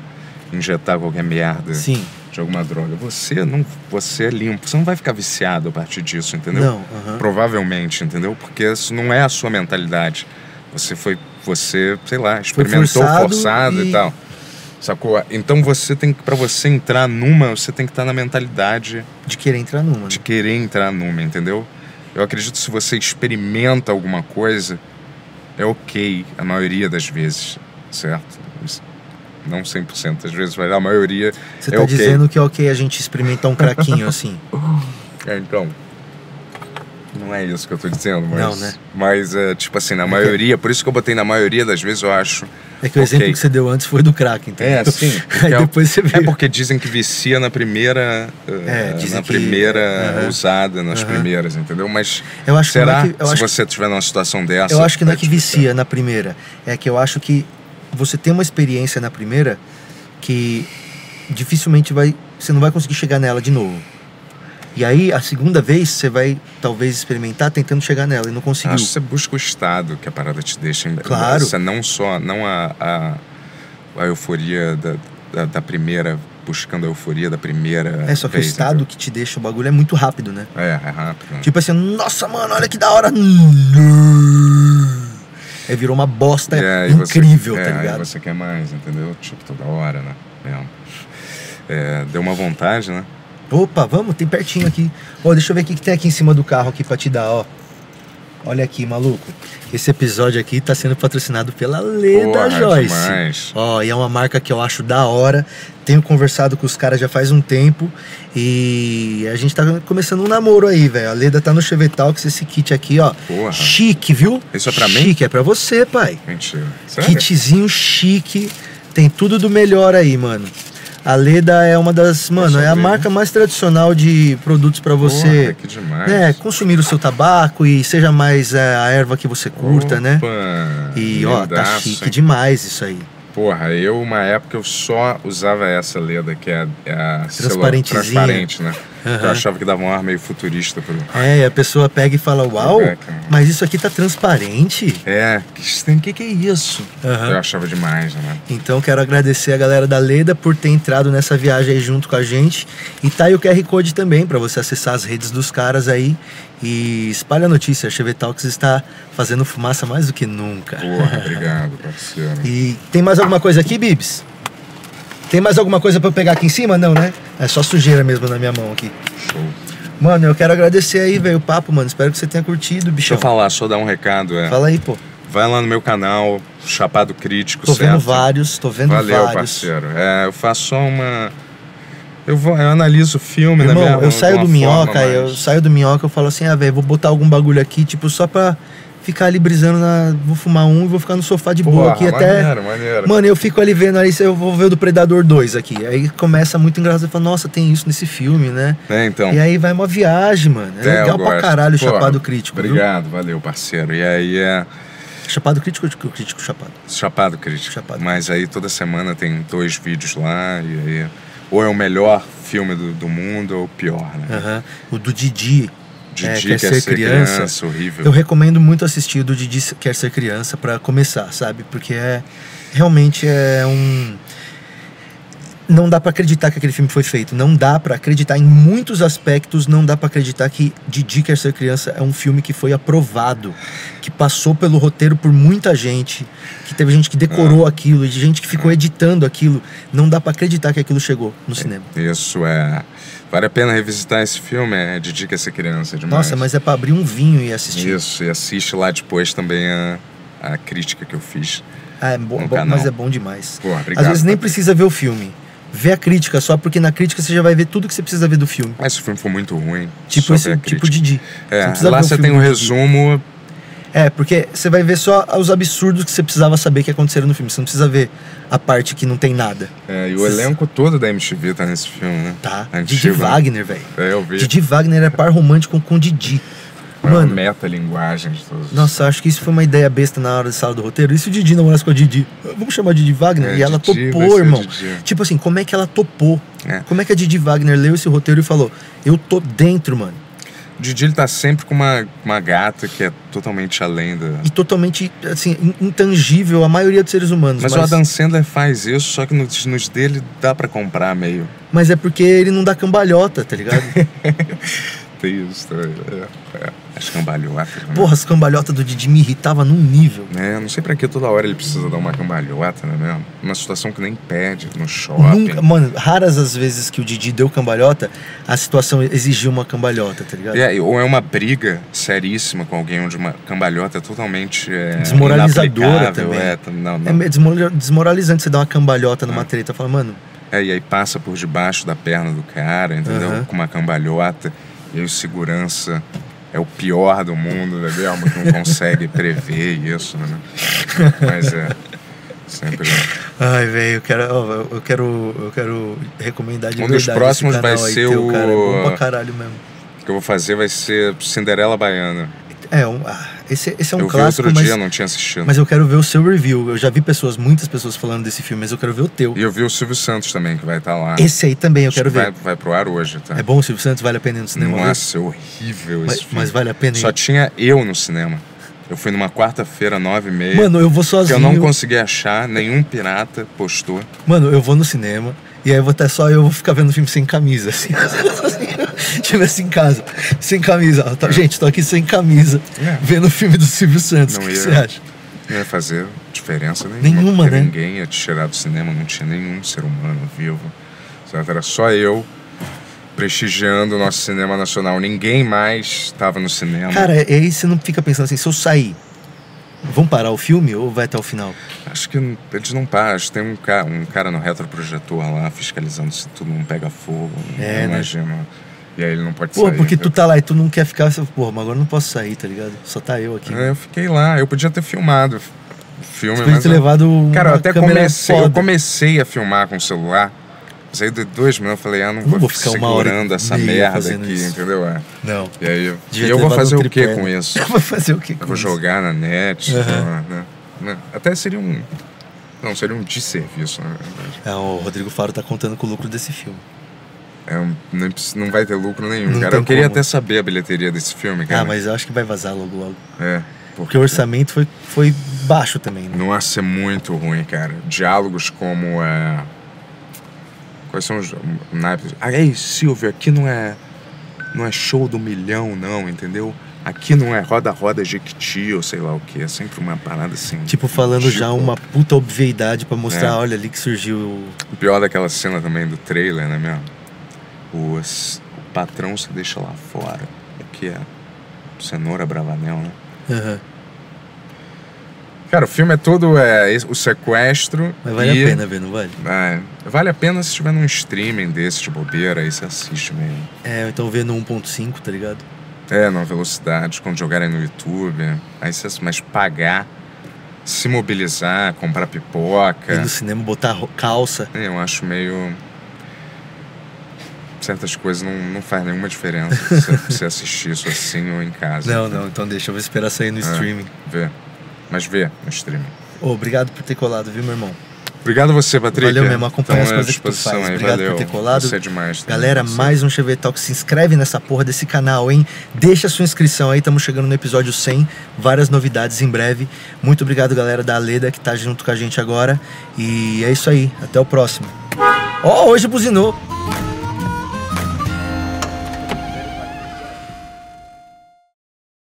[SPEAKER 2] injetar qualquer merda
[SPEAKER 1] Sim.
[SPEAKER 2] de alguma droga. Você não, você é limpo. Você não vai ficar viciado a partir disso, entendeu?
[SPEAKER 1] Não, aham.
[SPEAKER 2] Provavelmente, entendeu? Porque isso não é a sua mentalidade. Você foi, você, sei lá, experimentou
[SPEAKER 1] forçado
[SPEAKER 2] forçado, e...
[SPEAKER 1] e-
[SPEAKER 2] tal. Sacou? Então você tem que, para você entrar numa, você tem que estar na mentalidade
[SPEAKER 1] De querer entrar numa.
[SPEAKER 2] de
[SPEAKER 1] né?
[SPEAKER 2] querer entrar numa, entendeu? Eu acredito que se você experimenta alguma coisa, é ok a maioria das vezes, certo? Não 100% das vezes, mas a maioria
[SPEAKER 1] Você
[SPEAKER 2] é
[SPEAKER 1] tá
[SPEAKER 2] ok.
[SPEAKER 1] dizendo que é ok a gente experimentar um craquinho assim. [laughs]
[SPEAKER 2] É, então. Não é isso que eu tô dizendo, mas.
[SPEAKER 1] Não, né?
[SPEAKER 2] Mas, é, tipo assim, na
[SPEAKER 1] que-
[SPEAKER 2] maioria, por isso que eu botei na maioria das vezes, eu acho.
[SPEAKER 1] É que o
[SPEAKER 2] Ok.
[SPEAKER 1] exemplo que você deu antes foi do crack, entendeu?
[SPEAKER 2] É, sim. [laughs]
[SPEAKER 1] Aí
[SPEAKER 2] É-
[SPEAKER 1] depois você
[SPEAKER 2] É
[SPEAKER 1] veio.
[SPEAKER 2] porque dizem que vicia na primeira.
[SPEAKER 1] É,
[SPEAKER 2] eh,
[SPEAKER 1] dizem
[SPEAKER 2] na
[SPEAKER 1] que-
[SPEAKER 2] primeira
[SPEAKER 1] Aham.
[SPEAKER 2] usada, nas
[SPEAKER 1] Aham.
[SPEAKER 2] primeiras, entendeu? Mas
[SPEAKER 1] Eu acho que
[SPEAKER 2] será
[SPEAKER 1] não é que,
[SPEAKER 2] se
[SPEAKER 1] acho,
[SPEAKER 2] você estiver numa situação dessa?
[SPEAKER 1] eu acho que não é que vicia na primeira. É que eu acho que você tem uma experiência na primeira que dificilmente vai. Você não vai conseguir chegar nela de novo. E aí, a segunda vez, você vai talvez experimentar tentando chegar nela e não conseguiu.
[SPEAKER 2] Acho que você busca o estado que a parada te deixa em
[SPEAKER 1] Claro.
[SPEAKER 2] Você não só. Não a, a, a euforia da, da, da primeira. Buscando a euforia da primeira.
[SPEAKER 1] É, só que o
[SPEAKER 2] vez,
[SPEAKER 1] estado que te deixa o bagulho é muito rápido, né?
[SPEAKER 2] entendeu? É, é rápido. né?
[SPEAKER 1] Tipo assim, nossa, mano, olha que da hora. Aí virou uma bosta
[SPEAKER 2] você-
[SPEAKER 1] incrível,
[SPEAKER 2] é,
[SPEAKER 1] tá
[SPEAKER 2] Aí
[SPEAKER 1] ligado?
[SPEAKER 2] você quer mais, entendeu? Tipo, toda hora, né? Mesmo. É, deu uma vontade, né?
[SPEAKER 1] Opa, vamos, tem pertinho aqui. Ó, deixa eu ver o que, que tem aqui em cima do carro aqui pra te dar, ó. Olha aqui, maluco. Esse episódio aqui tá sendo patrocinado pela Leda
[SPEAKER 2] Porra,
[SPEAKER 1] Joyce.
[SPEAKER 2] demais.
[SPEAKER 1] Ó, e é uma marca que eu acho da hora. Tenho conversado com os caras já faz um tempo. E a gente tá começando um namoro aí, velho. A Leda tá no Chevetalks, esse kit aqui, ó.
[SPEAKER 2] Porra.
[SPEAKER 1] Chique, viu?
[SPEAKER 2] Isso é pra mim?
[SPEAKER 1] Chique, é pra você, pai.
[SPEAKER 2] Mentira. Sério?
[SPEAKER 1] Kitzinho chique. Tem tudo do melhor aí, mano. A Leda é uma das. Mano, é a marca mais tradicional de produtos pra você.
[SPEAKER 2] Porra, que demais.
[SPEAKER 1] né, consumir o seu tabaco e seja mais é, a erva que você curta, né?
[SPEAKER 2] Opa,
[SPEAKER 1] E ó, tá chique
[SPEAKER 2] hein?
[SPEAKER 1] demais isso aí.
[SPEAKER 2] Porra, eu, uma época, eu só usava essa leda, que é, é a
[SPEAKER 1] Transparentezinha.
[SPEAKER 2] transparente, né?
[SPEAKER 1] Aham.
[SPEAKER 2] Eu achava que dava um ar meio futurista pro.
[SPEAKER 1] É, e a pessoa pega e fala: Uau,
[SPEAKER 2] É,
[SPEAKER 1] mas isso aqui tá transparente.
[SPEAKER 2] É, que que que é isso?
[SPEAKER 1] Aham.
[SPEAKER 2] Eu achava demais, né?
[SPEAKER 1] Então quero agradecer a galera da Leda por ter entrado nessa viagem aí junto com a gente. E tá aí o QR Code também para você acessar as redes dos caras aí e espalha a notícia. A Chevy Talks está fazendo fumaça mais do que nunca.
[SPEAKER 2] Porra, [laughs] obrigado, parceiro.
[SPEAKER 1] E tem mais alguma coisa aqui, Bibs? Tem mais alguma coisa para eu pegar aqui em cima? Não, né? É só sujeira mesmo na minha mão aqui.
[SPEAKER 2] Show.
[SPEAKER 1] Mano, eu quero agradecer aí, velho, o papo, mano. Espero que você tenha curtido,
[SPEAKER 2] Deixa
[SPEAKER 1] bichão.
[SPEAKER 2] eu falar, só dar um recado. É.
[SPEAKER 1] Fala aí, pô.
[SPEAKER 2] Vai lá no meu canal, Chapado Crítico,
[SPEAKER 1] Tô
[SPEAKER 2] certo?
[SPEAKER 1] vendo vários, tô vendo
[SPEAKER 2] Valeu,
[SPEAKER 1] vários.
[SPEAKER 2] parceiro. É, eu faço só uma. Eu, vou, eu analiso o filme,
[SPEAKER 1] Irmão,
[SPEAKER 2] né? mesmo,
[SPEAKER 1] eu saio do
[SPEAKER 2] forma
[SPEAKER 1] minhoca,
[SPEAKER 2] mais-
[SPEAKER 1] eu saio do minhoca, eu falo assim, ah, velho, vou botar algum bagulho aqui, tipo, só pra ficar ali brisando na. Vou fumar um e vou ficar no sofá de boa
[SPEAKER 2] Porra,
[SPEAKER 1] aqui até.
[SPEAKER 2] maneiro, maneiro.
[SPEAKER 1] Mano, eu fico ali vendo aí, eu vou ver o do Predador 2 aqui. Aí começa muito engraçado, eu falo, nossa, tem isso nesse filme, né?
[SPEAKER 2] É, então.
[SPEAKER 1] E aí vai uma viagem, mano. É,
[SPEAKER 2] É,
[SPEAKER 1] legal pra caralho o Chapado Crítico. viu?
[SPEAKER 2] Obrigado, valeu, parceiro. E aí é.
[SPEAKER 1] Chapado Crítico ou Crítico Chapado?
[SPEAKER 2] Chapado Crítico.
[SPEAKER 1] Chapado.
[SPEAKER 2] Mas aí toda semana tem dois vídeos lá, e aí. Ou é o melhor filme do, do mundo, ou o pior, né?
[SPEAKER 1] Aham. O do Didi.
[SPEAKER 2] Didi
[SPEAKER 1] é,
[SPEAKER 2] quer, ser, criança, horrível.
[SPEAKER 1] Eu recomendo muito assistir o do Didi Quer Ser Criança pra começar, sabe? Porque é realmente é um não dá pra acreditar que aquele filme foi feito, não dá pra acreditar em muitos aspectos, não dá pra acreditar que Didi Quer Ser Criança é um filme que foi aprovado, que passou pelo roteiro por muita gente, que teve gente que decorou aquilo, e gente que ficou editando aquilo, não dá pra acreditar que aquilo chegou no cinema.
[SPEAKER 2] Isso é. Vale a pena revisitar esse filme, é Didi quer ser criança é demais.
[SPEAKER 1] Nossa, mas é pra abrir um vinho e assistir.
[SPEAKER 2] Isso, e assiste lá depois também a, a crítica que eu fiz.
[SPEAKER 1] Ah, é bom, bom, mas é bom demais.
[SPEAKER 2] Porra, obrigado.
[SPEAKER 1] Às vezes nem precisa ver o filme. Vê a crítica só, porque na crítica você já vai ver tudo que você precisa ver do filme.
[SPEAKER 2] Mas se o filme for muito ruim,
[SPEAKER 1] Tipo, esse, tipo. Didi.
[SPEAKER 2] É,
[SPEAKER 1] precisa
[SPEAKER 2] lá você tem um
[SPEAKER 1] do Didi. É, porque você vai ver só os absurdos que você precisava saber que aconteceram no filme. Você não precisa ver a parte que não tem nada.
[SPEAKER 2] é, e o elenco todo da MTV tá nesse filme, né?
[SPEAKER 1] Tá?
[SPEAKER 2] Antigo,
[SPEAKER 1] Didi
[SPEAKER 2] né?
[SPEAKER 1] Wagner, velho.
[SPEAKER 2] É, eu vi.
[SPEAKER 1] Didi Wagner é par romântico com Didi.
[SPEAKER 2] É uma
[SPEAKER 1] Mano,
[SPEAKER 2] meta-linguagem de todos.
[SPEAKER 1] nossa, acho que isso foi uma ideia besta na hora de sala do roteiro. E se o Didi namorasse com a Didi? Vamos chamar Didi Wagner?
[SPEAKER 2] É,
[SPEAKER 1] e ela
[SPEAKER 2] Didi
[SPEAKER 1] topou, irmão. Tipo assim, como é que ela topou?
[SPEAKER 2] É.
[SPEAKER 1] Como é que a Didi Wagner leu esse roteiro e falou: Eu tô dentro, mano.
[SPEAKER 2] Didi ele tá sempre com uma, uma gata que é totalmente além da.
[SPEAKER 1] E totalmente, assim, in- intangível a maioria dos seres humanos.
[SPEAKER 2] Mas, o Adam Sandler faz isso, só que nos, nos dele dá pra comprar meio.
[SPEAKER 1] mas é porque ele não dá cambalhota, tá ligado? [laughs]
[SPEAKER 2] Tem isso também. É, é. As cambalhotas. né?
[SPEAKER 1] Porra, as cambalhotas do Didi me irritava num nível.
[SPEAKER 2] É, não sei pra que toda hora ele precisa dar uma cambalhota, né mesmo? Uma situação que nem pede no shopping.
[SPEAKER 1] Nunca, mano, raras as vezes que o Didi deu cambalhota, a situação exigiu uma cambalhota, tá ligado?
[SPEAKER 2] É, ou é uma briga seríssima com alguém onde uma cambalhota é totalmente é,
[SPEAKER 1] Desmoralizadora também.
[SPEAKER 2] É, tá- não,
[SPEAKER 1] É
[SPEAKER 2] não.
[SPEAKER 1] desmora- desmoralizante você dar uma cambalhota numa
[SPEAKER 2] Ah.
[SPEAKER 1] treta. Fala, mano,
[SPEAKER 2] É, e aí passa por debaixo da perna do cara, entendeu? Com uma cambalhota. E aí o segurança é o pior do mundo, né mesmo? Que não consegue prever isso, né? Mas é. Sempre.
[SPEAKER 1] ai, velho, eu quero, eu quero, eu quero recomendar de
[SPEAKER 2] Um dos próximos vai ser
[SPEAKER 1] teu,
[SPEAKER 2] o-
[SPEAKER 1] cara. É bom pra caralho mesmo.
[SPEAKER 2] O que eu vou fazer vai ser Cinderela Baiana.
[SPEAKER 1] É, um, ah, esse, esse é um
[SPEAKER 2] eu vi
[SPEAKER 1] clássico,
[SPEAKER 2] outro
[SPEAKER 1] mas,
[SPEAKER 2] dia, não tinha assistido.
[SPEAKER 1] mas eu quero ver o seu review. Eu já vi pessoas, muitas pessoas falando desse filme, mas eu quero ver o teu.
[SPEAKER 2] E eu vi o Silvio Santos também, que vai estar lá.
[SPEAKER 1] Esse aí também eu
[SPEAKER 2] Acho
[SPEAKER 1] quero
[SPEAKER 2] que
[SPEAKER 1] ver.
[SPEAKER 2] Vai, vai pro ar hoje, tá?
[SPEAKER 1] É bom o Silvio Santos? Vale a pena ir no cinema?
[SPEAKER 2] Nossa, é horrível
[SPEAKER 1] mas,
[SPEAKER 2] esse filme.
[SPEAKER 1] mas vale a pena ir.
[SPEAKER 2] Só tinha eu no cinema. Eu fui numa quarta-feira, nove e meia.
[SPEAKER 1] Mano, eu vou
[SPEAKER 2] que
[SPEAKER 1] sozinho.
[SPEAKER 2] eu não consegui achar, nenhum pirata postou.
[SPEAKER 1] Mano, eu vou no cinema e aí eu vou até só eu vou ficar vendo o filme sem camisa, assim. [laughs] Tivesse em casa, sem camisa. Ó, tá- Gente, tô aqui sem camisa,
[SPEAKER 2] É.
[SPEAKER 1] vendo o filme do Silvio Santos.
[SPEAKER 2] Não
[SPEAKER 1] o que
[SPEAKER 2] ia.
[SPEAKER 1] você acha?
[SPEAKER 2] Não ia fazer diferença nenhuma.
[SPEAKER 1] Nenhuma, né?
[SPEAKER 2] Ninguém ia te tirar do cinema, não tinha nenhum ser humano vivo. Era só eu, prestigiando o nosso cinema nacional. Ninguém mais estava no cinema.
[SPEAKER 1] Cara, e aí você não fica pensando assim, se eu sair, vão parar o filme ou vai até o final?
[SPEAKER 2] Acho que eles não param. Acho que tem um cara, um cara no retroprojetor lá fiscalizando se tudo não pega fogo.
[SPEAKER 1] É,
[SPEAKER 2] não
[SPEAKER 1] né?
[SPEAKER 2] imagino. E aí ele não pode
[SPEAKER 1] Pô,
[SPEAKER 2] sair.
[SPEAKER 1] porque tu
[SPEAKER 2] Eu-
[SPEAKER 1] tá lá e tu não quer ficar, você, porra, mas agora eu não posso sair, tá ligado? Só tá eu aqui.
[SPEAKER 2] É, Eu fiquei lá. Eu podia ter filmado o filme,
[SPEAKER 1] Você podia
[SPEAKER 2] mas
[SPEAKER 1] ter
[SPEAKER 2] eu-
[SPEAKER 1] levado
[SPEAKER 2] Cara, eu até comecei, eu
[SPEAKER 1] foda.
[SPEAKER 2] comecei a filmar com o celular. Aí de dois minutos eu falei, ah, não,
[SPEAKER 1] Não
[SPEAKER 2] vou,
[SPEAKER 1] vou ficar
[SPEAKER 2] segurando essa merda aqui,
[SPEAKER 1] isso.
[SPEAKER 2] entendeu? É.
[SPEAKER 1] Não.
[SPEAKER 2] E aí eu, e [laughs] eu vou fazer
[SPEAKER 1] um
[SPEAKER 2] o que com
[SPEAKER 1] né?
[SPEAKER 2] isso?
[SPEAKER 1] Vai fazer o que com
[SPEAKER 2] Eu vou
[SPEAKER 1] isso?
[SPEAKER 2] jogar na net,
[SPEAKER 1] Aham.
[SPEAKER 2] né? Né? Até seria um. Não, seria um desserviço, na verdade.
[SPEAKER 1] É, o Rodrigo Faro tá contando com o lucro desse filme.
[SPEAKER 2] É não, precisa- não vai ter lucro nenhum,
[SPEAKER 1] Não
[SPEAKER 2] cara. Eu queria
[SPEAKER 1] como.
[SPEAKER 2] até saber a bilheteria desse filme, cara.
[SPEAKER 1] Ah, mas eu acho que vai vazar logo logo.
[SPEAKER 2] É.
[SPEAKER 1] Porque o orçamento foi, foi baixo também, né?
[SPEAKER 2] Nossa, é muito ruim, cara. Diálogos como é. Quais são os naipes? Ah, ei, Silvio, aqui não é. Não é show do milhão, não, entendeu? Aqui não é roda-roda Jequiti ou sei lá o que. É sempre uma parada assim.
[SPEAKER 1] Tipo, falando já
[SPEAKER 2] Tipo,
[SPEAKER 1] uma puta obviedade pra mostrar,
[SPEAKER 2] É.
[SPEAKER 1] olha ali que surgiu o...
[SPEAKER 2] O pior daquela cena também do trailer, né, meu? O, s- o patrão se deixa lá fora. O que é? Cenoura Bravanel, né?
[SPEAKER 1] Aham.
[SPEAKER 2] Cara, o filme é todo é, o sequestro.
[SPEAKER 1] Mas vale
[SPEAKER 2] e-
[SPEAKER 1] a pena ver, não vale?
[SPEAKER 2] É, vale a pena se estiver num streaming desse de bobeira, aí você assiste mesmo.
[SPEAKER 1] É, então ver no 1.5, tá ligado?
[SPEAKER 2] É, na velocidade, quando jogarem no YouTube. Aí você, mas pagar, se mobilizar, comprar
[SPEAKER 1] Ir
[SPEAKER 2] pipoca.
[SPEAKER 1] no cinema, botar calça.
[SPEAKER 2] é, Eu acho meio. Certas coisas não, não faz nenhuma diferença você, você assistir isso assim ou em casa.
[SPEAKER 1] Não, não, então deixa eu esperar sair no
[SPEAKER 2] É.
[SPEAKER 1] streaming.
[SPEAKER 2] Vê. Mas vê no streaming.
[SPEAKER 1] Ô, obrigado por ter colado, viu, meu irmão?
[SPEAKER 2] Obrigado a você, Patrick.
[SPEAKER 1] Valeu mesmo, acompanha as
[SPEAKER 2] Tamo à
[SPEAKER 1] coisas que tu faz.
[SPEAKER 2] Aí,
[SPEAKER 1] Obrigado por
[SPEAKER 2] valeu.
[SPEAKER 1] ter colado.
[SPEAKER 2] Você é demais. também,
[SPEAKER 1] Galera,
[SPEAKER 2] você.
[SPEAKER 1] mais um Chevy Talk. Se inscreve nessa porra desse canal, hein? Deixa a sua inscrição aí, estamos chegando no episódio 100. Várias novidades em breve. Muito obrigado, galera da Leda, que tá junto com a gente agora. E é isso aí. Até o próximo. Ó, hoje buzinou.